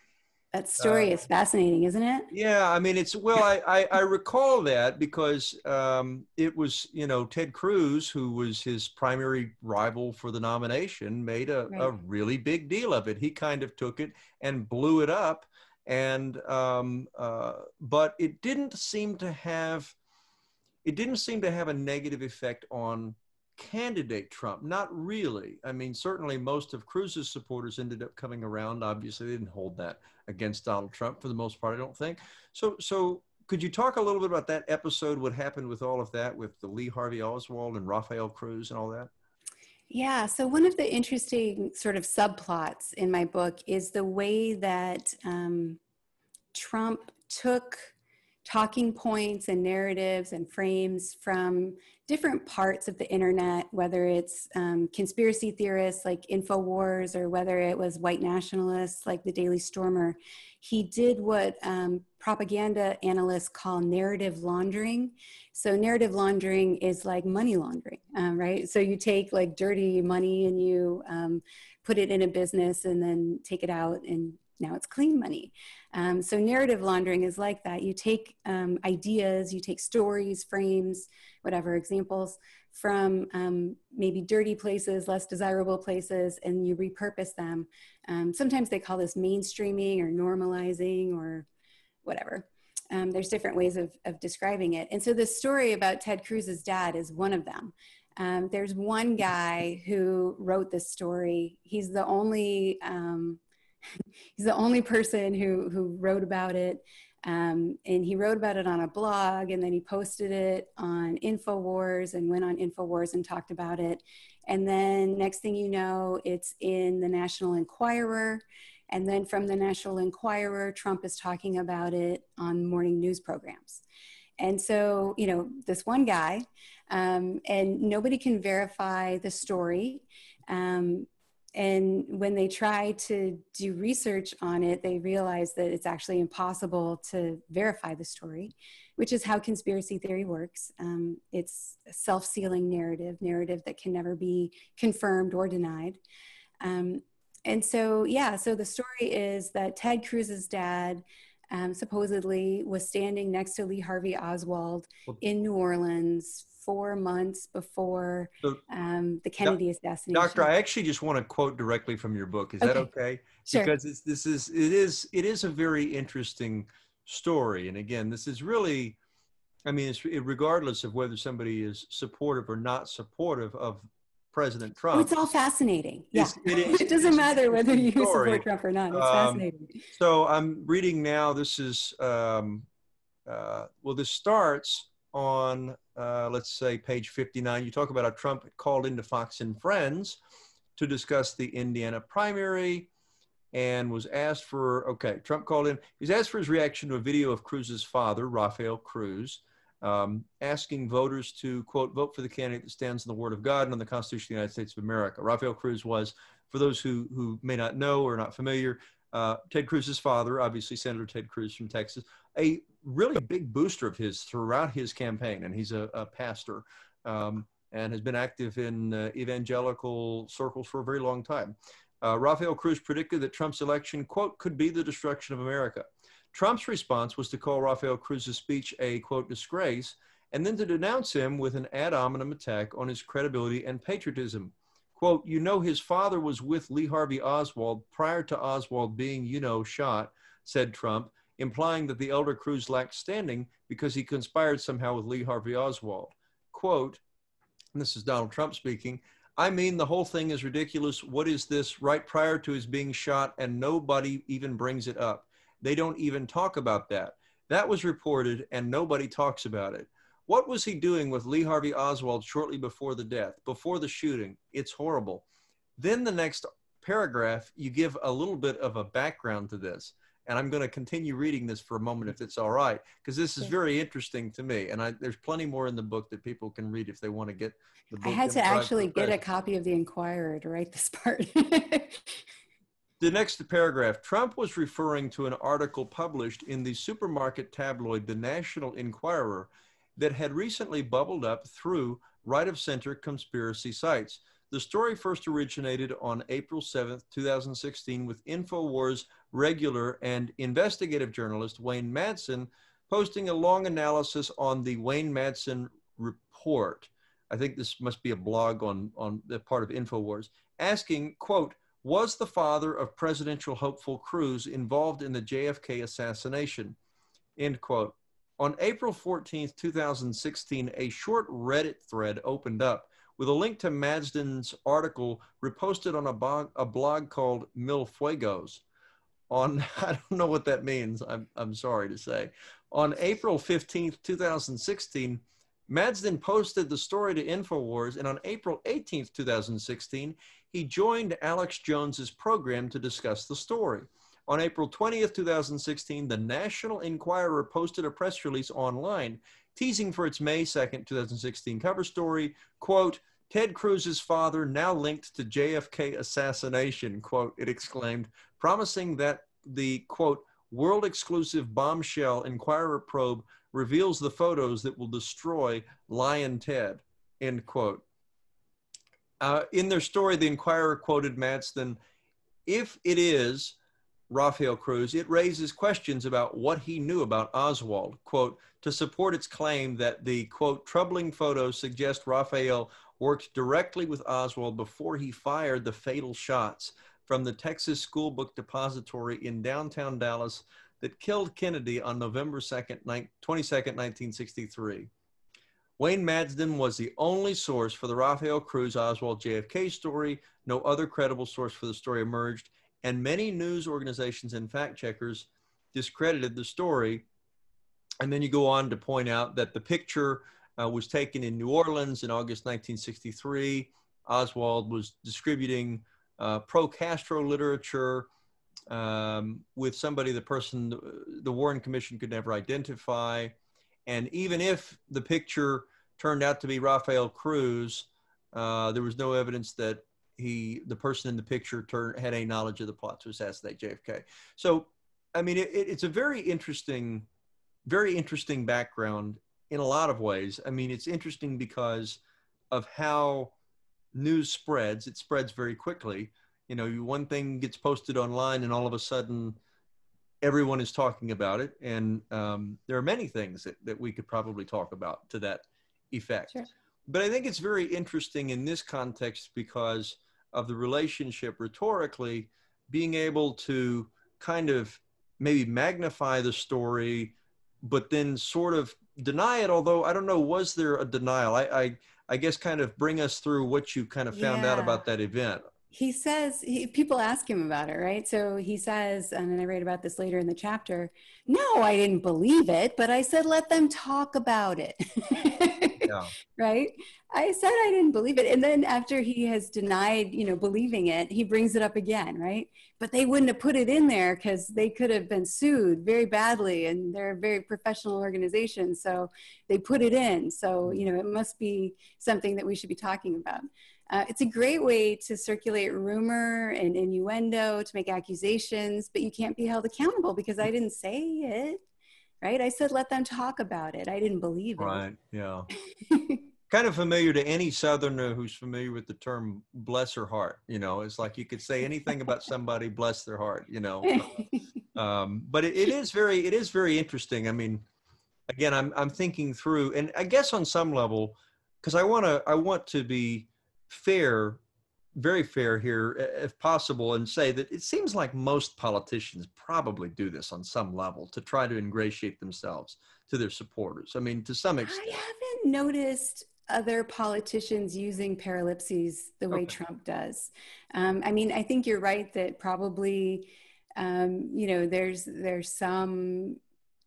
That story uh, is fascinating, isn't it? Yeah, I mean, it's well, I, I, I recall that because um, it was, you know, Ted Cruz, who was his primary rival for the nomination, made a, right. a really big deal of it. He kind of took it and blew it up, and um, uh, but it didn't seem to have, it didn't seem to have a negative effect on candidate Trump. Not really. I mean, certainly most of Cruz's supporters ended up coming around. Obviously, they didn't hold that against Donald Trump for the most part. I don't think. So, so could you talk a little bit about that episode? What happened with all of that, with the Lee Harvey Oswald and Rafael Cruz and all that? Yeah, so one of the interesting sort of subplots in my book is the way that um, Trump took talking points and narratives and frames from different parts of the internet, whether it's um, conspiracy theorists like InfoWars or whether it was white nationalists like the Daily Stormer. He did what um, propaganda analysts call narrative laundering. So, narrative laundering is like money laundering, um, right? So, you take like dirty money and you um, put it in a business and then take it out and now it's clean money. Um, so narrative laundering is like that. You take um, ideas, you take stories, frames, whatever examples from um, maybe dirty places, less desirable places, and you repurpose them. Um, sometimes they call this mainstreaming or normalizing or whatever. Um, there's different ways of, of describing it. And so the story about Ted Cruz's dad is one of them. Um, there's one guy who wrote this story. He's the only he's the only person who who wrote about it. Um, and he wrote about it on a blog and then he posted it on InfoWars and went on InfoWars and talked about it. And then next thing you know, it's in the National Enquirer. And then from the National Enquirer, Trump is talking about it on morning news programs. And so, you know, this one guy, um, and nobody can verify the story. Um, and when they try to do research on it, they realize that it's actually impossible to verify the story, which is how conspiracy theory works. Um, it's a self sealing narrative, narrative that can never be confirmed or denied. Um, and so, yeah, so the story is that Ted Cruz's dad um, supposedly was standing next to Lee Harvey Oswald in New Orleans four months before so, um, the Kennedy assassination. Doctor, I actually just want to quote directly from your book. Is okay. that okay? Sure. Because this is it is it is a very interesting story, and again, this is really, I mean, it's regardless of whether somebody is supportive or not supportive of President Trump. Oh, it's all fascinating. Yeah, it, is, it doesn't matter whether you story. support Trump or not. It's um, fascinating. So I'm reading now. This is um, uh, well, this starts on, uh, let's say, page 59, you talk about how Trump called into Fox and Friends to discuss the Indiana primary and was asked for, okay, Trump called in, he was asked for his reaction to a video of Cruz's father, Rafael Cruz, um, asking voters to, quote, vote for the candidate that stands on the word of God and on the Constitution of the United States of America. Rafael Cruz was, for those who, who may not know or not familiar, uh, Ted Cruz's father, obviously Senator Ted Cruz from Texas, a really big booster of his throughout his campaign, and he's a, a pastor um, and has been active in uh, evangelical circles for a very long time. Uh, Rafael Cruz predicted that Trump's election, quote, could be the destruction of America. Trump's response was to call Rafael Cruz's speech a, quote, disgrace, and then to denounce him with an ad hominem attack on his credibility and patriotism. Quote, you know, his father was with Lee Harvey Oswald prior to Oswald being, you know, shot, said Trump, implying that the elder Cruz lacked standing because he conspired somehow with Lee Harvey Oswald. Quote, this is Donald Trump speaking, I mean, the whole thing is ridiculous. What is this? Right prior to his being shot, and nobody even brings it up. They don't even talk about that. That was reported, and nobody talks about it. What was he doing with Lee Harvey Oswald shortly before the death, before the shooting? It's horrible. Then the next paragraph, you give a little bit of a background to this. And I'm going to continue reading this for a moment if it's all right, because this is very interesting to me. And I, there's plenty more in the book that people can read if they want to get the book. I had to actually get a copy of the Enquirer to write this part. The next paragraph Trump was referring to an article published in the supermarket tabloid, The National Enquirer, that had recently bubbled up through right of center conspiracy sites. The story first originated on April 7th, 2016, with InfoWars regular and investigative journalist Wayne Madsen posting a long analysis on the Wayne Madsen report. I think this must be a blog on, on the part of InfoWars, asking, quote, was the father of presidential hopeful Cruz involved in the JFK assassination? End quote. On April 14th, 2016, a short Reddit thread opened up with a link to Madsen's article reposted on a blog, a blog called Mil Fuegos. On, I don't know what that means, I'm, I'm sorry to say. On April 15th, 2016, Madsen posted the story to InfoWars, and on April 18th, 2016, he joined Alex Jones's program to discuss the story. On April 20th, 2016, the National Enquirer posted a press release online teasing for its May 2nd, 2016 cover story, quote, Ted Cruz's father now linked to JFK assassination, quote, it exclaimed, promising that the, quote, world exclusive bombshell Enquirer probe reveals the photos that will destroy Lyin' Ted, end quote. Uh, in their story, the Enquirer quoted Madsen, if it is Rafael Cruz, it raises questions about what he knew about Oswald. Quote, to support its claim that the, quote, troubling photos suggest Rafael worked directly with Oswald before he fired the fatal shots from the Texas School Book Depository in downtown Dallas that killed Kennedy on November 2nd, 22nd, 1963. Wayne Madsen was the only source for the Rafael Cruz Oswald JFK story. No other credible source for the story emerged, and many news organizations and fact checkers discredited the story. And then you go on to point out that the picture uh, was taken in New Orleans in August 1963. Oswald was distributing uh, pro Castro literature um, with somebody the person the Warren Commission could never identify. And even if the picture turned out to be Rafael Cruz, uh, there was no evidence that he, the person in the picture, turned, had any knowledge of the plot to assassinate JFK. So, I mean, it, it's a very interesting, very interesting background in a lot of ways. I mean, it's interesting because of how news spreads. It spreads very quickly. You know, one thing gets posted online, and all of a sudden, everyone is talking about it. And um, there are many things that, that we could probably talk about to that effect. Sure. But I think it's very interesting in this context because of the relationship rhetorically, being able to kind of maybe magnify the story, but then sort of deny it. Although I don't know, was there a denial? I, I, I guess kind of bring us through what you kind of found yeah. out about that event he says he, people ask him about it right so he says and i write about this later in the chapter no i didn't believe it but i said let them talk about it yeah. right? I said i didn't believe it and then after he has denied you know believing it he brings it up again right? But they wouldn't have put it in there because they could have been sued very badly and they're a very professional organization so they put it in. So you know it must be something that we should be talking about. Uh, it's a great way to circulate rumor and innuendo, to make accusations, but you can't be held accountable because I didn't say it, right? I said let them talk about it. I didn't believe it. Right, yeah. kind of familiar to any Southerner who's familiar with the term bless her heart. You know, it's like you could say anything about somebody, bless their heart, you know. um, but it, it is very, it is very interesting. I mean, again, I'm, I'm thinking through, and I guess on some level, because I want to, I want to be, fair, very fair here, if possible, and say that it seems like most politicians probably do this on some level to try to ingratiate themselves to their supporters. I mean, to some extent. I haven't noticed other politicians using paralipses the way okay. Trump does. Um, I mean, I think you're right that probably, um, you know, there's there's some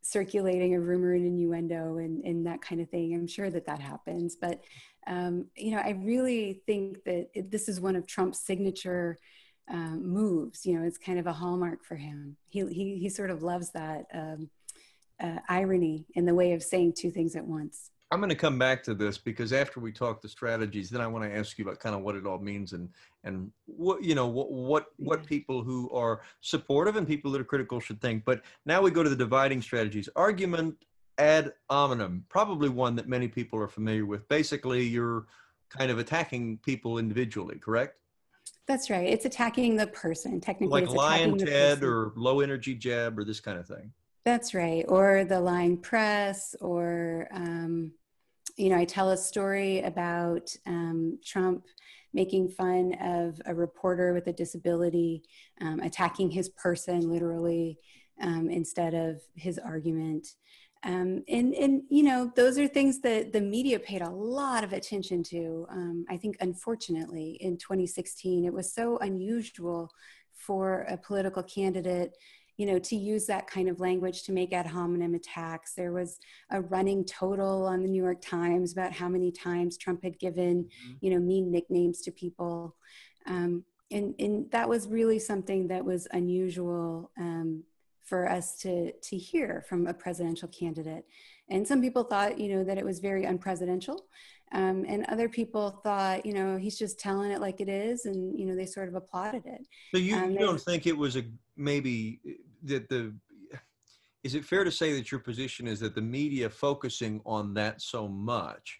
circulating a rumor and innuendo and, and that kind of thing. I'm sure that that happens, but um, you know, I really think that it, this is one of Trump's signature um, moves. You know, it's kind of a hallmark for him. He he he sort of loves that um, uh, irony in the way of saying two things at once. I'm going to come back to this because after we talk the strategies, then I want to ask you about kind of what it all means and and what you know what what what people who are supportive and people that are critical should think. But now we go to the dividing strategies. Argument ad hominem, probably one that many people are familiar with. Basically, you're kind of attacking people individually, correct? That's right. It's attacking the person. Technically, like lying Ted or low energy Jeb or this kind of thing. That's right. Or the lying press, or um, you know, I tell a story about um, Trump making fun of a reporter with a disability, um, attacking his person literally um, instead of his argument. Um, and, and, you know, those are things that the media paid a lot of attention to. Um, I think, unfortunately, in 2016, it was so unusual for a political candidate, you know, to use that kind of language to make ad hominem attacks. There was a running total on the New York Times about how many times Trump had given, mm-hmm. you know, mean nicknames to people. Um, and, and that was really something that was unusual um, for us to to hear from a presidential candidate. And some people thought, you know, that it was very unpresidential, um, and other people thought, you know, he's just telling it like it is, and you know, they sort of applauded it. So you, um, you don't think it was a maybe that the is it fair to say that your position is that the media focusing on that so much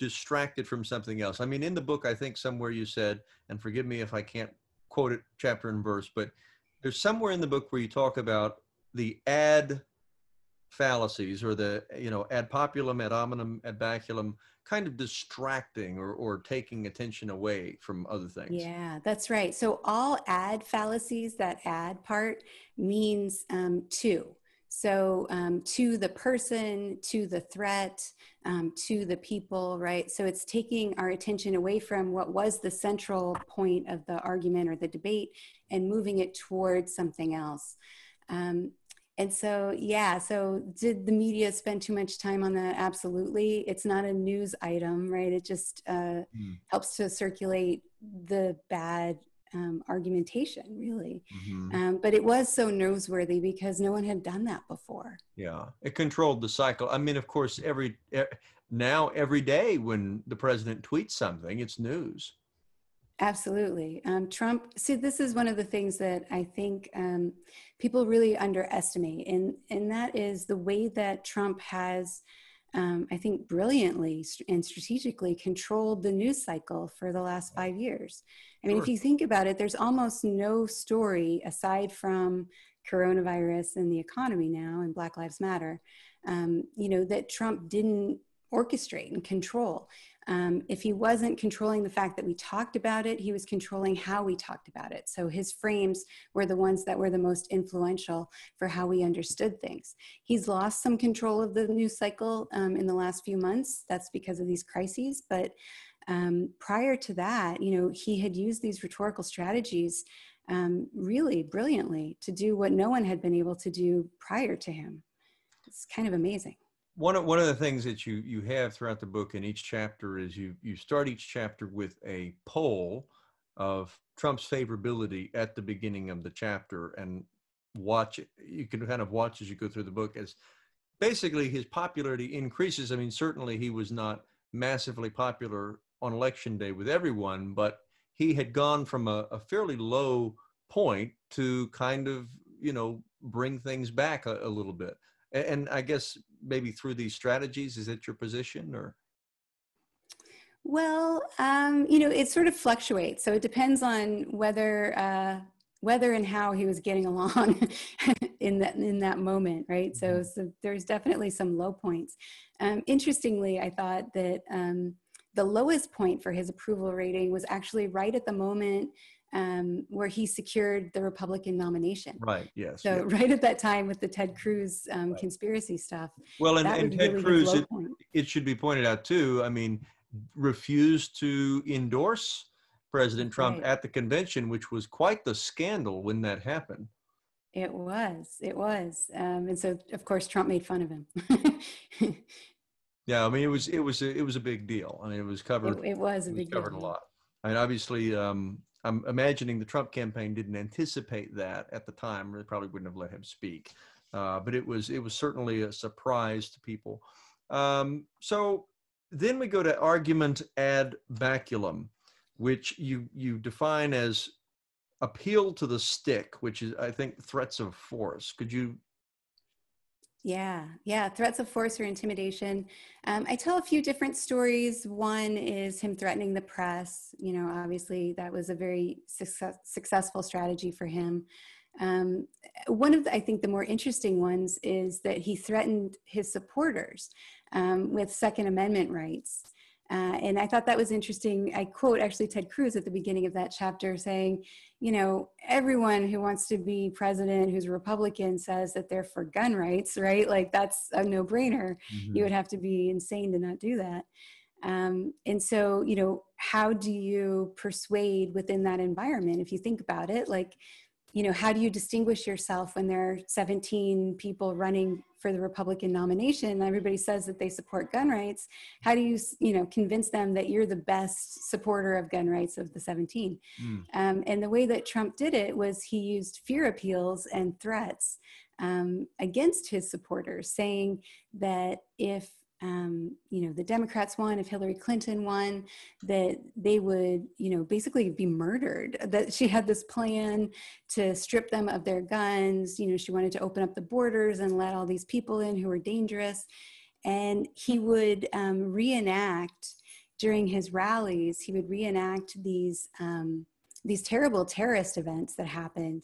distracted from something else? I mean, in the book, I think somewhere you said, and forgive me if I can't quote it chapter and verse, but there's somewhere in the book where you talk about the ad fallacies or the you know ad populum ad hominem ad baculum kind of distracting or, or taking attention away from other things yeah that's right so all ad fallacies that ad part means um, to so um, to the person to the threat um, to the people, right? So it's taking our attention away from what was the central point of the argument or the debate and moving it towards something else. Um, and so, yeah, so did the media spend too much time on that? Absolutely. It's not a news item, right? It just uh, mm. helps to circulate the bad um, argumentation, really. Mm-hmm. Um, but it was so newsworthy because no one had done that before. Yeah, it controlled the cycle. I mean, of course, every now every day when the president tweets something, it's news. Absolutely. Um, Trump, see, this is one of the things that I think um, people really underestimate, and, and that is the way that Trump has, um, I think, brilliantly and strategically controlled the news cycle for the last five years. I mean, sure. if you think about it, there's almost no story aside from coronavirus and the economy now and Black Lives Matter, um, you know, that Trump didn't orchestrate and control. Um, if he wasn't controlling the fact that we talked about it, he was controlling how we talked about it. So his frames were the ones that were the most influential for how we understood things. He's lost some control of the news cycle um, in the last few months. That's because of these crises. But um, prior to that, you know, he had used these rhetorical strategies um, really brilliantly to do what no one had been able to do prior to him. It's kind of amazing one of one of the things that you you have throughout the book in each chapter is you you start each chapter with a poll of Trump's favorability at the beginning of the chapter and watch. You can kind of watch as you go through the book as basically his popularity increases. I mean, certainly he was not massively popular on election day with everyone, but he had gone from a, a fairly low point to kind of you know bring things back a, a little bit. And, I guess maybe through these strategies? Is it your position or? Well, um, you know, it sort of fluctuates. So it depends on whether uh, whether and how he was getting along in that in that moment, right? So, mm-hmm. so there's definitely some low points. Um, interestingly, I thought that um, the lowest point for his approval rating was actually right at the moment um, where he secured the Republican nomination. Right. Yes. So yeah. right at that time with the Ted Cruz um, right. conspiracy stuff. Well, and, and Ted really Cruz, it, it, should be pointed out too. I mean, refused to endorse President Trump right. at the convention, which was quite the scandal when that happened. It was. It was. Um, and so, of course, Trump made fun of him. yeah, I mean, it was it was a, it was a big deal. I mean, it was covered. It, it was a it big covered deal. a lot. I mean, obviously, um, I'm imagining the Trump campaign didn't anticipate that at the time, they probably wouldn't have let him speak. Uh, but it was it was certainly a surprise to people. Um, so then we go to argument ad baculum, which you you define as appeal to the stick, which is I think threats of force. Could you yeah, yeah, threats of force or intimidation. Um, I tell a few different stories. One is him threatening the press. You know, obviously that was a very success, successful strategy for him. Um, one of the, I think the more interesting ones is that he threatened his supporters um, with Second Amendment rights. Uh, and I thought that was interesting. I quote actually Ted Cruz at the beginning of that chapter saying, you know, everyone who wants to be president who's a Republican says that they're for gun rights, right? Like that's a no brainer. Mm-hmm. You would have to be insane to not do that. Um, and so, you know, how do you persuade within that environment? If you think about it, like, you know, how do you distinguish yourself when there are 17 people running for the Republican nomination and everybody says that they support gun rights? How do you, you know, convince them that you're the best supporter of gun rights of the 17? Mm. Um, and the way that Trump did it was he used fear appeals and threats um, against his supporters, saying that if um, you know, the Democrats won, if Hillary Clinton won, that they would, you know, basically be murdered. That she had this plan to strip them of their guns. You know, she wanted to open up the borders and let all these people in who were dangerous. And he would um, reenact during his rallies, he would reenact these. Um, these terrible terrorist events that happened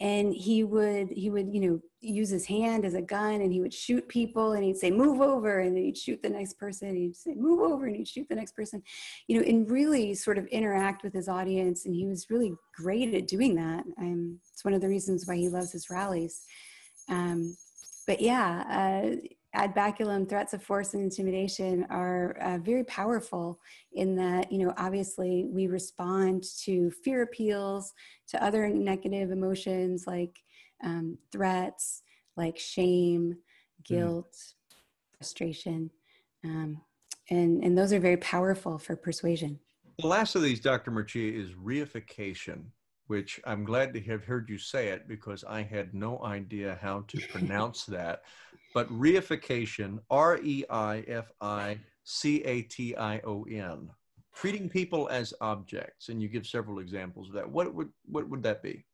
and he would he would you know use his hand as a gun and he would shoot people and he'd say move over. And he'd shoot the next person he'd say move over. And he'd shoot the next person you know and really sort of interact with his audience. And he was really great at doing that. Um, it's one of the reasons why he loves his rallies. Um, but yeah uh, ad baculum threats of force and intimidation are uh, very powerful in that, you know, obviously we respond to fear appeals, to other negative emotions like um, threats, like shame, mm-hmm. guilt, mm. frustration. Um, and, and those are very powerful for persuasion. The last of these, Dr. Mercieca, is reification, which I'm glad to have heard you say it because I had no idea how to pronounce that. But reification, R E I F I C A T I O N, treating people as objects, and you give several examples of that. What would what would that be?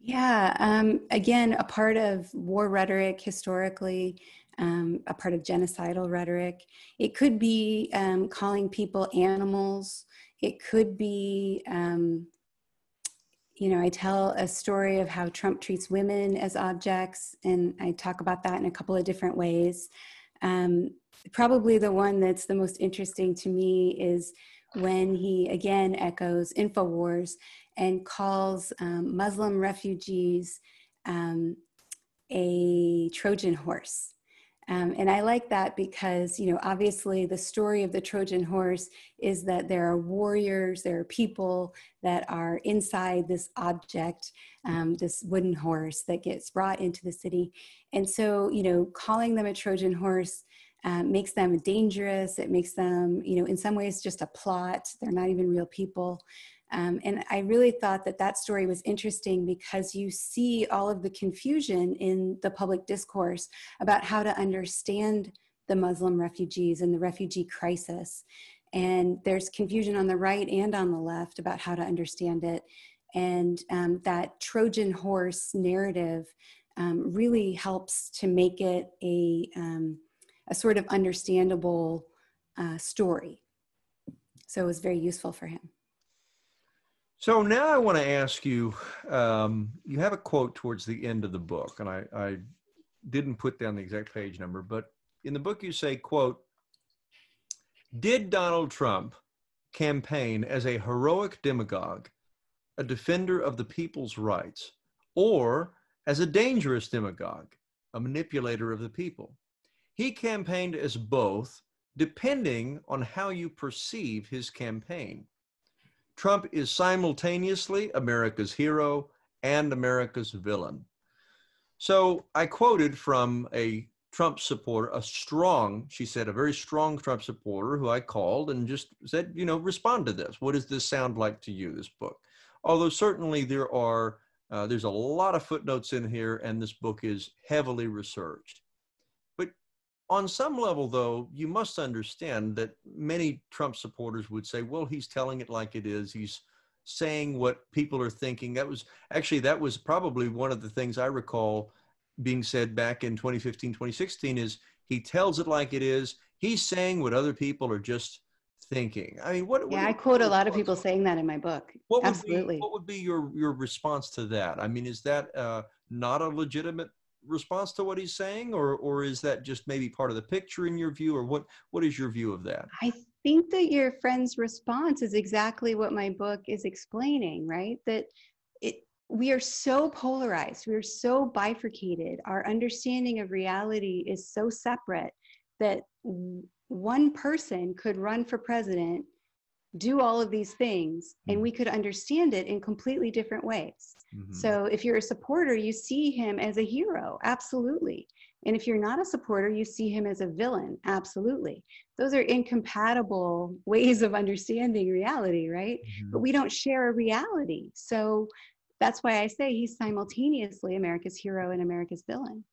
Yeah, um, again, a part of war rhetoric historically, um, a part of genocidal rhetoric. It could be um, calling people animals. It could be, um, you know, I tell a story of how Trump treats women as objects, and I talk about that in a couple of different ways. Um, probably the one that's the most interesting to me is when he again echoes InfoWars and calls um, Muslim refugees um, a Trojan horse. Um, and I like that because, you know, obviously the story of the Trojan horse is that there are warriors, there are people that are inside this object, um, this wooden horse that gets brought into the city. And so, you know, calling them a Trojan horse um, makes them dangerous. It makes them, you know, in some ways just a plot. They're not even real people. Um, and I really thought that that story was interesting because you see all of the confusion in the public discourse about how to understand the Muslim refugees and the refugee crisis. And there's confusion on the right and on the left about how to understand it. And um, that Trojan horse narrative um, really helps to make it a, um, a sort of understandable uh, story. So it was very useful for him. So now I want to ask you um, you have a quote towards the end of the book, and I, I didn't put down the exact page number, but in the book you say, quote, did Donald Trump campaign as a heroic demagogue, a defender of the people's rights, or as a dangerous demagogue, a manipulator of the people? He campaigned as both, depending on how you perceive his campaign. Trump is simultaneously America's hero and America's villain. So I quoted from a Trump supporter, a strong, she said, a very strong Trump supporter who I called and just said, you know, respond to this. What does this sound like to you, this book? Although certainly there are, uh, there's a lot of footnotes in here and this book is heavily researched on some level, though, you must understand that many Trump supporters would say, well, he's telling it like it is. He's saying what people are thinking. That was actually, that was probably one of the things I recall being said back in 2015, 2016 is he tells it like it is. He's saying what other people are just thinking. I mean, what? Yeah, what I quote a lot of people saying that in my book. What Absolutely. Be, what would be your your response to that? I mean, is that uh, not a legitimate response to what he's saying or or is that just maybe part of the picture in your view or what what is your view of that? I think that your friend's response is exactly what my book is explaining right? That it we are so polarized we are so bifurcated our understanding of reality is so separate that one person could run for president do all of these things and mm-hmm. we could understand it in completely different ways mm-hmm. so if you're a supporter you see him as a hero absolutely. And if you're not a supporter you see him as a villain absolutely. Those are incompatible ways of understanding reality right? Mm-hmm. but we don't share a reality. So that's why i say he's simultaneously america's hero and america's villain.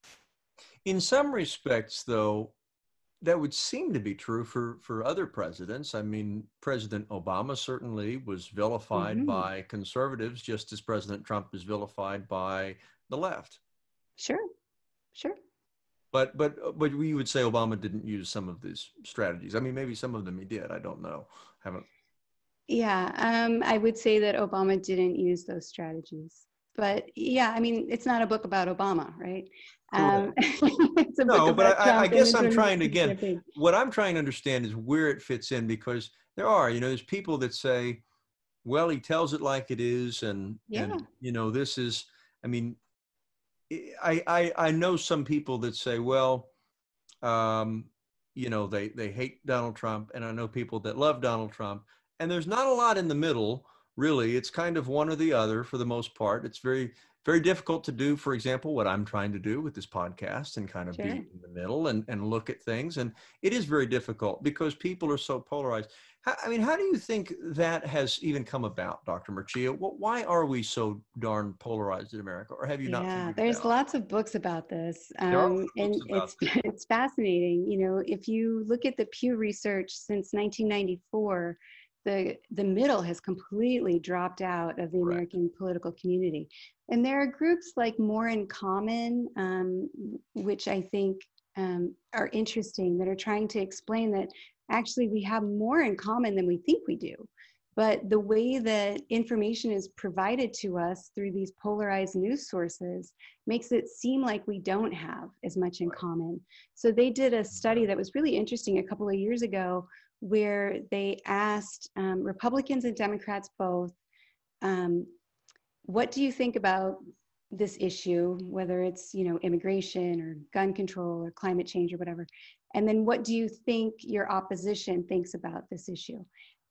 In some respects though that would seem to be true for for other presidents. I mean, President Obama certainly was vilified mm-hmm. by conservatives, just as President Trump is vilified by the left. Sure, sure. But but but we would say Obama didn't use some of these strategies. I mean, maybe some of them he did. I don't know. Haven't. Yeah, um, I would say that Obama didn't use those strategies. But yeah, I mean, it's not a book about Obama, right? Um, no, but I, I guess I'm trying to again. What I'm trying to understand is where it fits in because there are, you know, there's people that say, "Well, he tells it like it is," and yeah. and you know, this is. I mean, I I I know some people that say, "Well, um, you know, they they hate Donald Trump, and I know people that love Donald Trump, and there's not a lot in the middle. Really, it's kind of one or the other for the most part. It's very very difficult to do for example what i'm trying to do with this podcast and kind of sure. be in the middle and, and look at things and it is very difficult because people are so polarized how, i mean how do you think that has even come about dr Mercieca? why are we so darn polarized in america or have you not yeah there's lots of books about this um, and it's it's fascinating you know if you look at the pew research since 1994 the the middle has completely dropped out of the right. American political community. And there are groups like More in Common, um, which I think um, are interesting, that are trying to explain that actually we have more in common than we think we do. But the way that information is provided to us through these polarized news sources makes it seem like we don't have as much in common. So they did a study that was really interesting a couple of years ago where they asked um, Republicans and Democrats both, um, what do you think about this issue, whether it's you know immigration or gun control or climate change or whatever, and then what do you think your opposition thinks about this issue?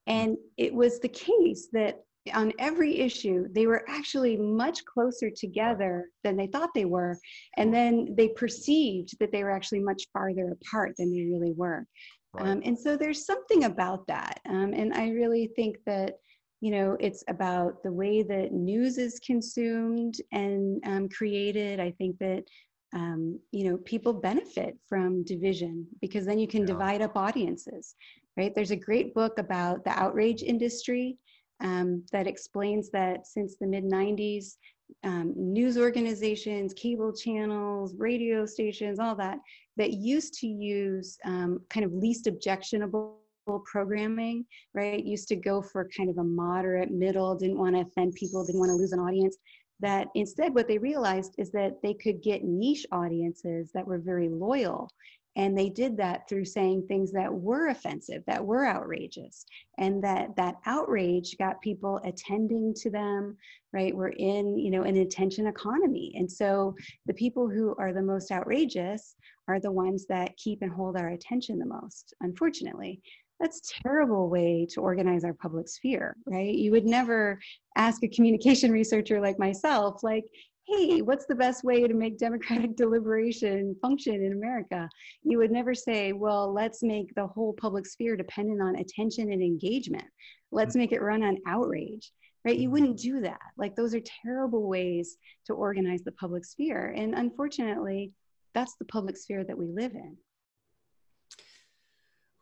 And it was the case that on every issue, they were actually much closer together than they thought they were. And then they perceived that they were actually much farther apart than they really were. Right. Um, and so there's something about that. Um, and I really think that, you know, it's about the way that news is consumed and um, created. I think that, um, you know, people benefit from division because then you can yeah. divide up audiences, right? There's a great book about the outrage industry um, that explains that since the mid 90s, um, news organizations, cable channels, radio stations, all that, that used to use um, kind of least objectionable programming, right? Used to go for kind of a moderate middle, didn't want to offend people, didn't want to lose an audience. That instead, what they realized is that they could get niche audiences that were very loyal and they did that through saying things that were offensive that were outrageous and that that outrage got people attending to them right? We're in you know an attention economy. And so the people who are the most outrageous are the ones that keep and hold our attention the most unfortunately. That's terrible way to organize our public sphere right? You would never ask a communication researcher like myself like hey, what's the best way to make democratic deliberation function in America? You would never say, well, let's make the whole public sphere dependent on attention and engagement. Let's make it run on outrage, right? You mm-hmm. wouldn't do that. Like, those are terrible ways to organize the public sphere. And unfortunately, that's the public sphere that we live in.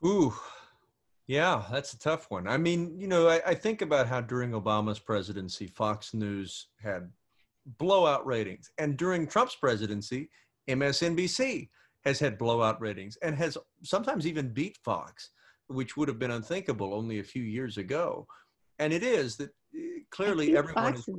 Ooh, yeah, that's a tough one. I mean, you know, I, I, think about how during Obama's presidency, Fox News had blowout ratings. And during Trump's presidency, MSNBC has had blowout ratings and has sometimes even beat Fox, which would have been unthinkable only a few years ago. And it is that eh, clearly everyone Fox is,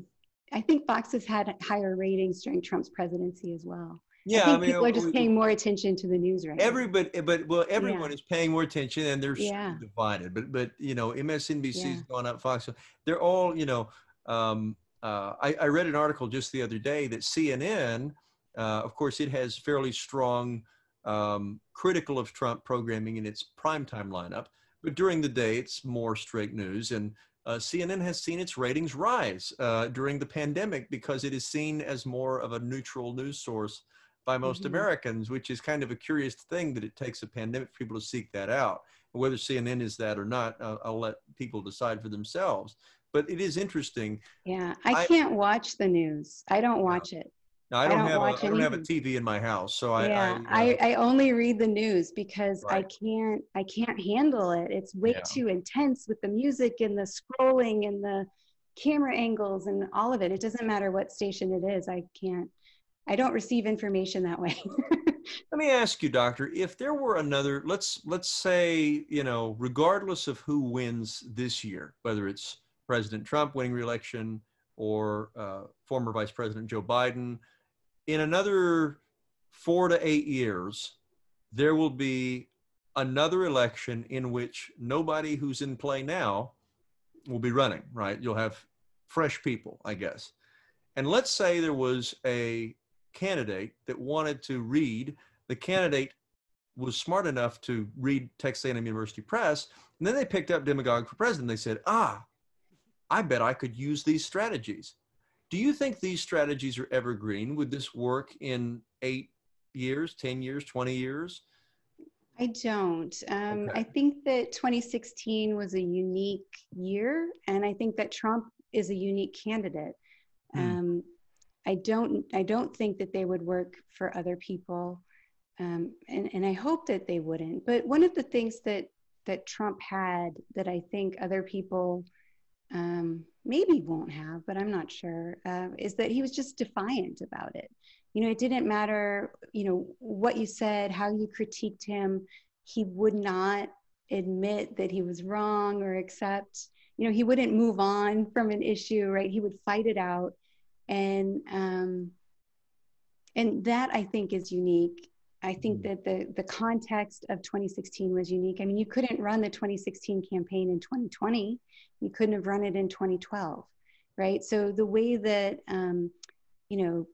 I think Fox has had higher ratings during Trump's presidency as well. Yeah, I, I mean, people are just paying more attention to the news right Everybody, now. but well, everyone yeah. is paying more attention, and they're yeah. divided. But but you know, MSNBC's yeah. gone up, Fox. They're all you know. Um, uh, I, I, read an article just the other day that CNN, uh, of course, it has fairly strong um, critical of Trump programming in its primetime lineup, but during the day it's more straight news. And uh, CNN has seen its ratings rise uh, during the pandemic because it is seen as more of a neutral news source by most mm-hmm. Americans, which is kind of a curious thing that it takes a pandemic for people to seek that out. Whether CNN is that or not, uh, I'll let people decide for themselves but it is interesting. Yeah, I, can't watch the news. I don't watch it. No, I don't, I don't have a, I don't have a TV in my house, so I yeah I, uh, I, I, only read the news because right. I can't I can't handle it. It's way yeah. too intense with the music and the scrolling and the camera angles and all of it. It doesn't matter what station it is. I can't. I don't receive information that way. Let me ask you, doctor, if there were another, let's let's say, you know, regardless of who wins this year, whether it's President Trump winning reelection or uh, former Vice President Joe Biden. In another four to eight years, there will be another election in which nobody who's in play now will be running, right? You'll have fresh people, I guess. And let's say there was a candidate that wanted to read the candidate was smart enough to read Texas A&M University Press, and then they picked up Demagogue for President. They said, "Ah, I bet I could use these strategies." Do you think these strategies are evergreen? Would this work in eight years, ten years, twenty years? I don't. Um, okay. I think that 2016 was a unique year, and I think that Trump is a unique candidate. Mm. Um, I don't. I don't think that they would work for other people, um, and and I hope that they wouldn't. But one of the things that that Trump had that I think other people um, maybe won't have, but I'm not sure, uh, is that he was just defiant about it. You know it didn't matter you know what you said how you critiqued him. He would not admit that he was wrong or accept you know he wouldn't move on from an issue right? He would fight it out. And um and that i think is unique i think mm. that the the context of 2016 was unique i mean you couldn't run the 2016 campaign in 2020 you couldn't have run it in 2012 right so the way that um you know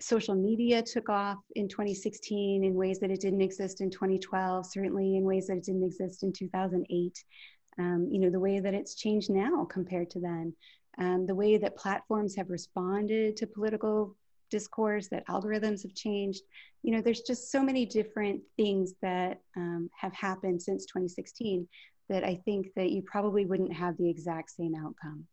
social media took off in 2016 in ways that it didn't exist in 2012, certainly in ways that it didn't exist in 2008. Um, you know, the way that it's changed now compared to then, um, the way that platforms have responded to political discourse, that algorithms have changed. You know, there's just so many different things that um, have happened since 2016 that I think that you probably wouldn't have the exact same outcome.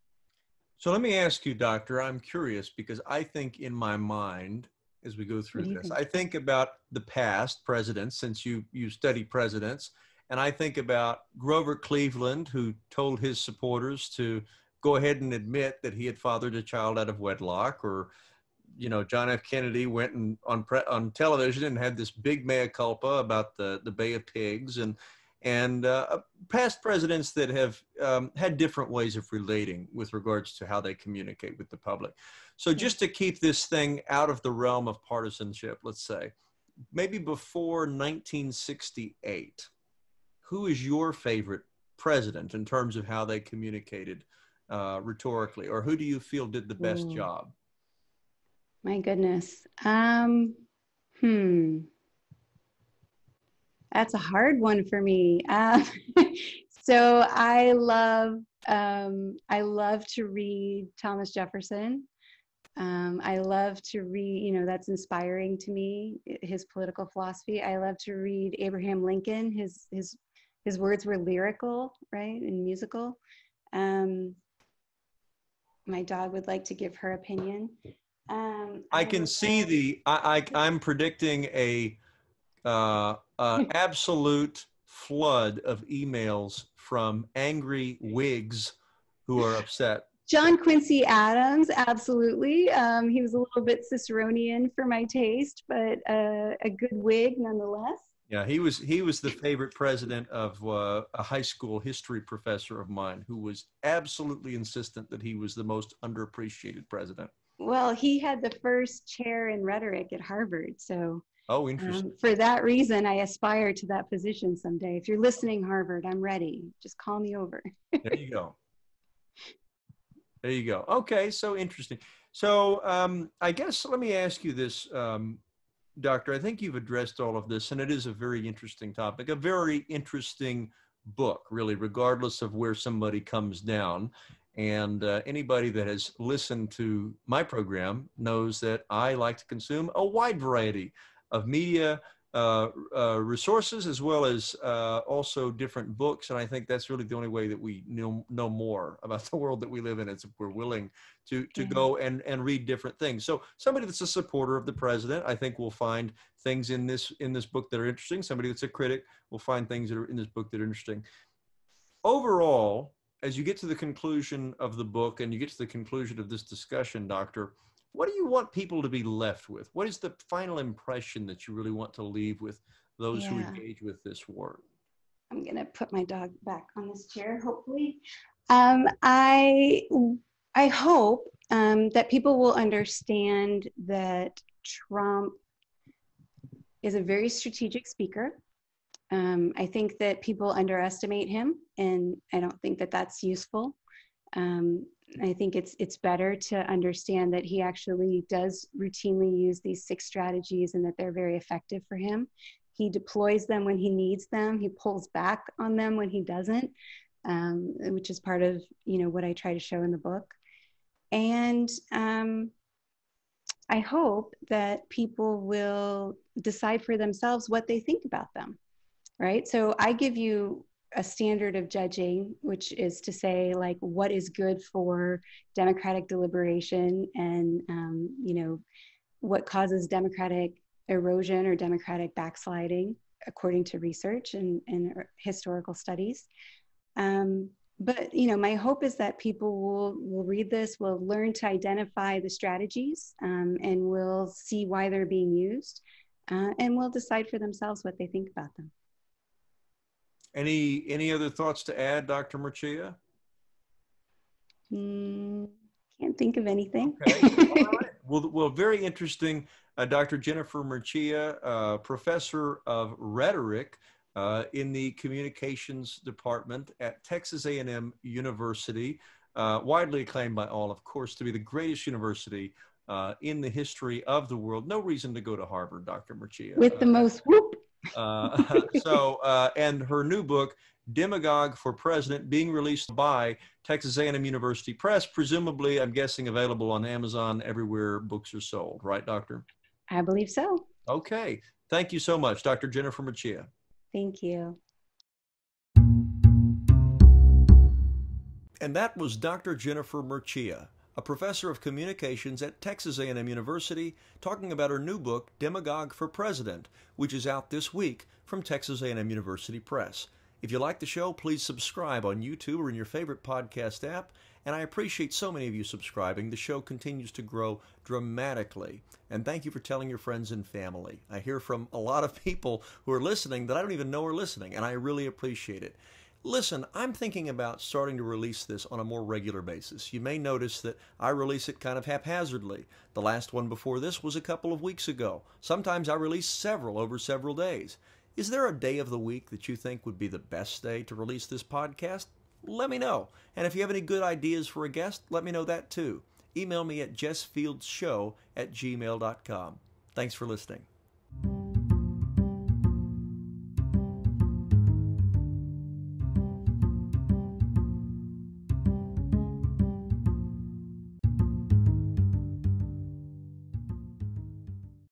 So let me ask you, Doctor, I'm curious because I think in my mind, as we go through this, think? I think about the past presidents, since you, you study presidents, and I think about Grover Cleveland, who told his supporters to go ahead and admit that he had fathered a child out of wedlock, or you know, John F. Kennedy went and on pre- on television and had this big mea culpa about the the Bay of Pigs, and and uh, past presidents that have um, had different ways of relating with regards to how they communicate with the public. So just to keep this thing out of the realm of partisanship, let's say, maybe before 1968, who is your favorite president in terms of how they communicated uh, rhetorically, or who do you feel did the best Ooh. job? My goodness. Um, hmm. That's a hard one for me. Um, so I love um, I love to read Thomas Jefferson. Um, I love to read, you know, that's inspiring to me, his political philosophy. I love to read Abraham Lincoln. His his his words were lyrical, right, and musical. Um, my dog would like to give her opinion. Um, I, I can see the. I, I I'm predicting a uh, uh, absolute flood of emails from angry Whigs who are upset. John Quincy Adams, absolutely. Um, he was a little bit Ciceronian for my taste, but uh, a good Whig nonetheless. Yeah, he was he was the favorite president of uh, a high school history professor of mine who was absolutely insistent that he was the most underappreciated president. Well, he had the first chair in rhetoric at Harvard, so Oh, interesting. Um, for that reason, I aspire to that position someday. If you're listening, Harvard, I'm ready. Just call me over. there you go. There you go. Okay, so interesting. So um, I guess let me ask you this, um, Doctor. I think you've addressed all of this, and it is a very interesting topic, a very interesting book, really, regardless of where somebody comes down. And uh, anybody that has listened to my program knows that I like to consume a wide variety of media uh, uh, resources as well as uh, also different books. And I think that's really the only way that we know, know more about the world that we live in is if we're willing to, to mm-hmm. go and, and read different things. So somebody that's a supporter of the president, I think will find things in this, in this book that are interesting. Somebody that's a critic will find things that are in this book that are interesting. Overall, as you get to the conclusion of the book and you get to the conclusion of this discussion, Doctor, what do you want people to be left with? What is the final impression that you really want to leave with those yeah. who engage with this work? I'm going to put my dog back on this chair, hopefully. Um, I, I hope um, that people will understand that Trump is a very strategic speaker. Um, I think that people underestimate him, and I don't think that that's useful. Um, I think it's it's better to understand that he actually does routinely use these six strategies and that they're very effective for him. he deploys them when he needs them. He pulls back on them when he doesn't, um, which is part of you know what I try to show in the book. And um, I hope that people will decide for themselves what they think about them, right? So I give you a standard of judging, which is to say, like, what is good for democratic deliberation and, um, you know, what causes democratic erosion or democratic backsliding, according to research and, and historical studies. Um, but you know my hope is that people will will read this will learn to identify the strategies um, and will see why they're being used uh, and will decide for themselves what they think about them any any other thoughts to add dr Mercieca? Mm, can't think of anything okay. All right. well, well very interesting uh, dr jennifer Mercieca uh, professor of rhetoric uh, in the communications department at Texas A&M University, uh, widely acclaimed by all, of course, to be the greatest university uh, in the history of the world. No reason to go to Harvard, Dr. Mercieca. With the most whoop. Uh, so, uh, and her new book, Demagogue for President, being released by Texas A&M University Press, presumably, I'm guessing, available on Amazon everywhere books are sold, right, Doctor? I believe so. Okay. Thank you so much, Dr. Jennifer Mercieca. Thank you. And that was Dr. Jennifer Mercieca, a professor of communications at Texas A&M University, talking about her new book Demagogue for President, which is out this week from Texas A&M University Press. If you like the show, please subscribe on YouTube or in your favorite podcast app and I appreciate so many of you subscribing. The show continues to grow dramatically. And thank you for telling your friends and family. I hear from a lot of people who are listening that I don't even know are listening, and I really appreciate it. Listen, I'm thinking about starting to release this on a more regular basis. You may notice that I release it kind of haphazardly. The last one before this was a couple of weeks ago. Sometimes I release several over several days. Is there a day of the week that you think would be the best day to release this podcast? let me know. And if you have any good ideas for a guest, let me know that too. Email me at jessfieldshow at gmail.com. Thanks for listening.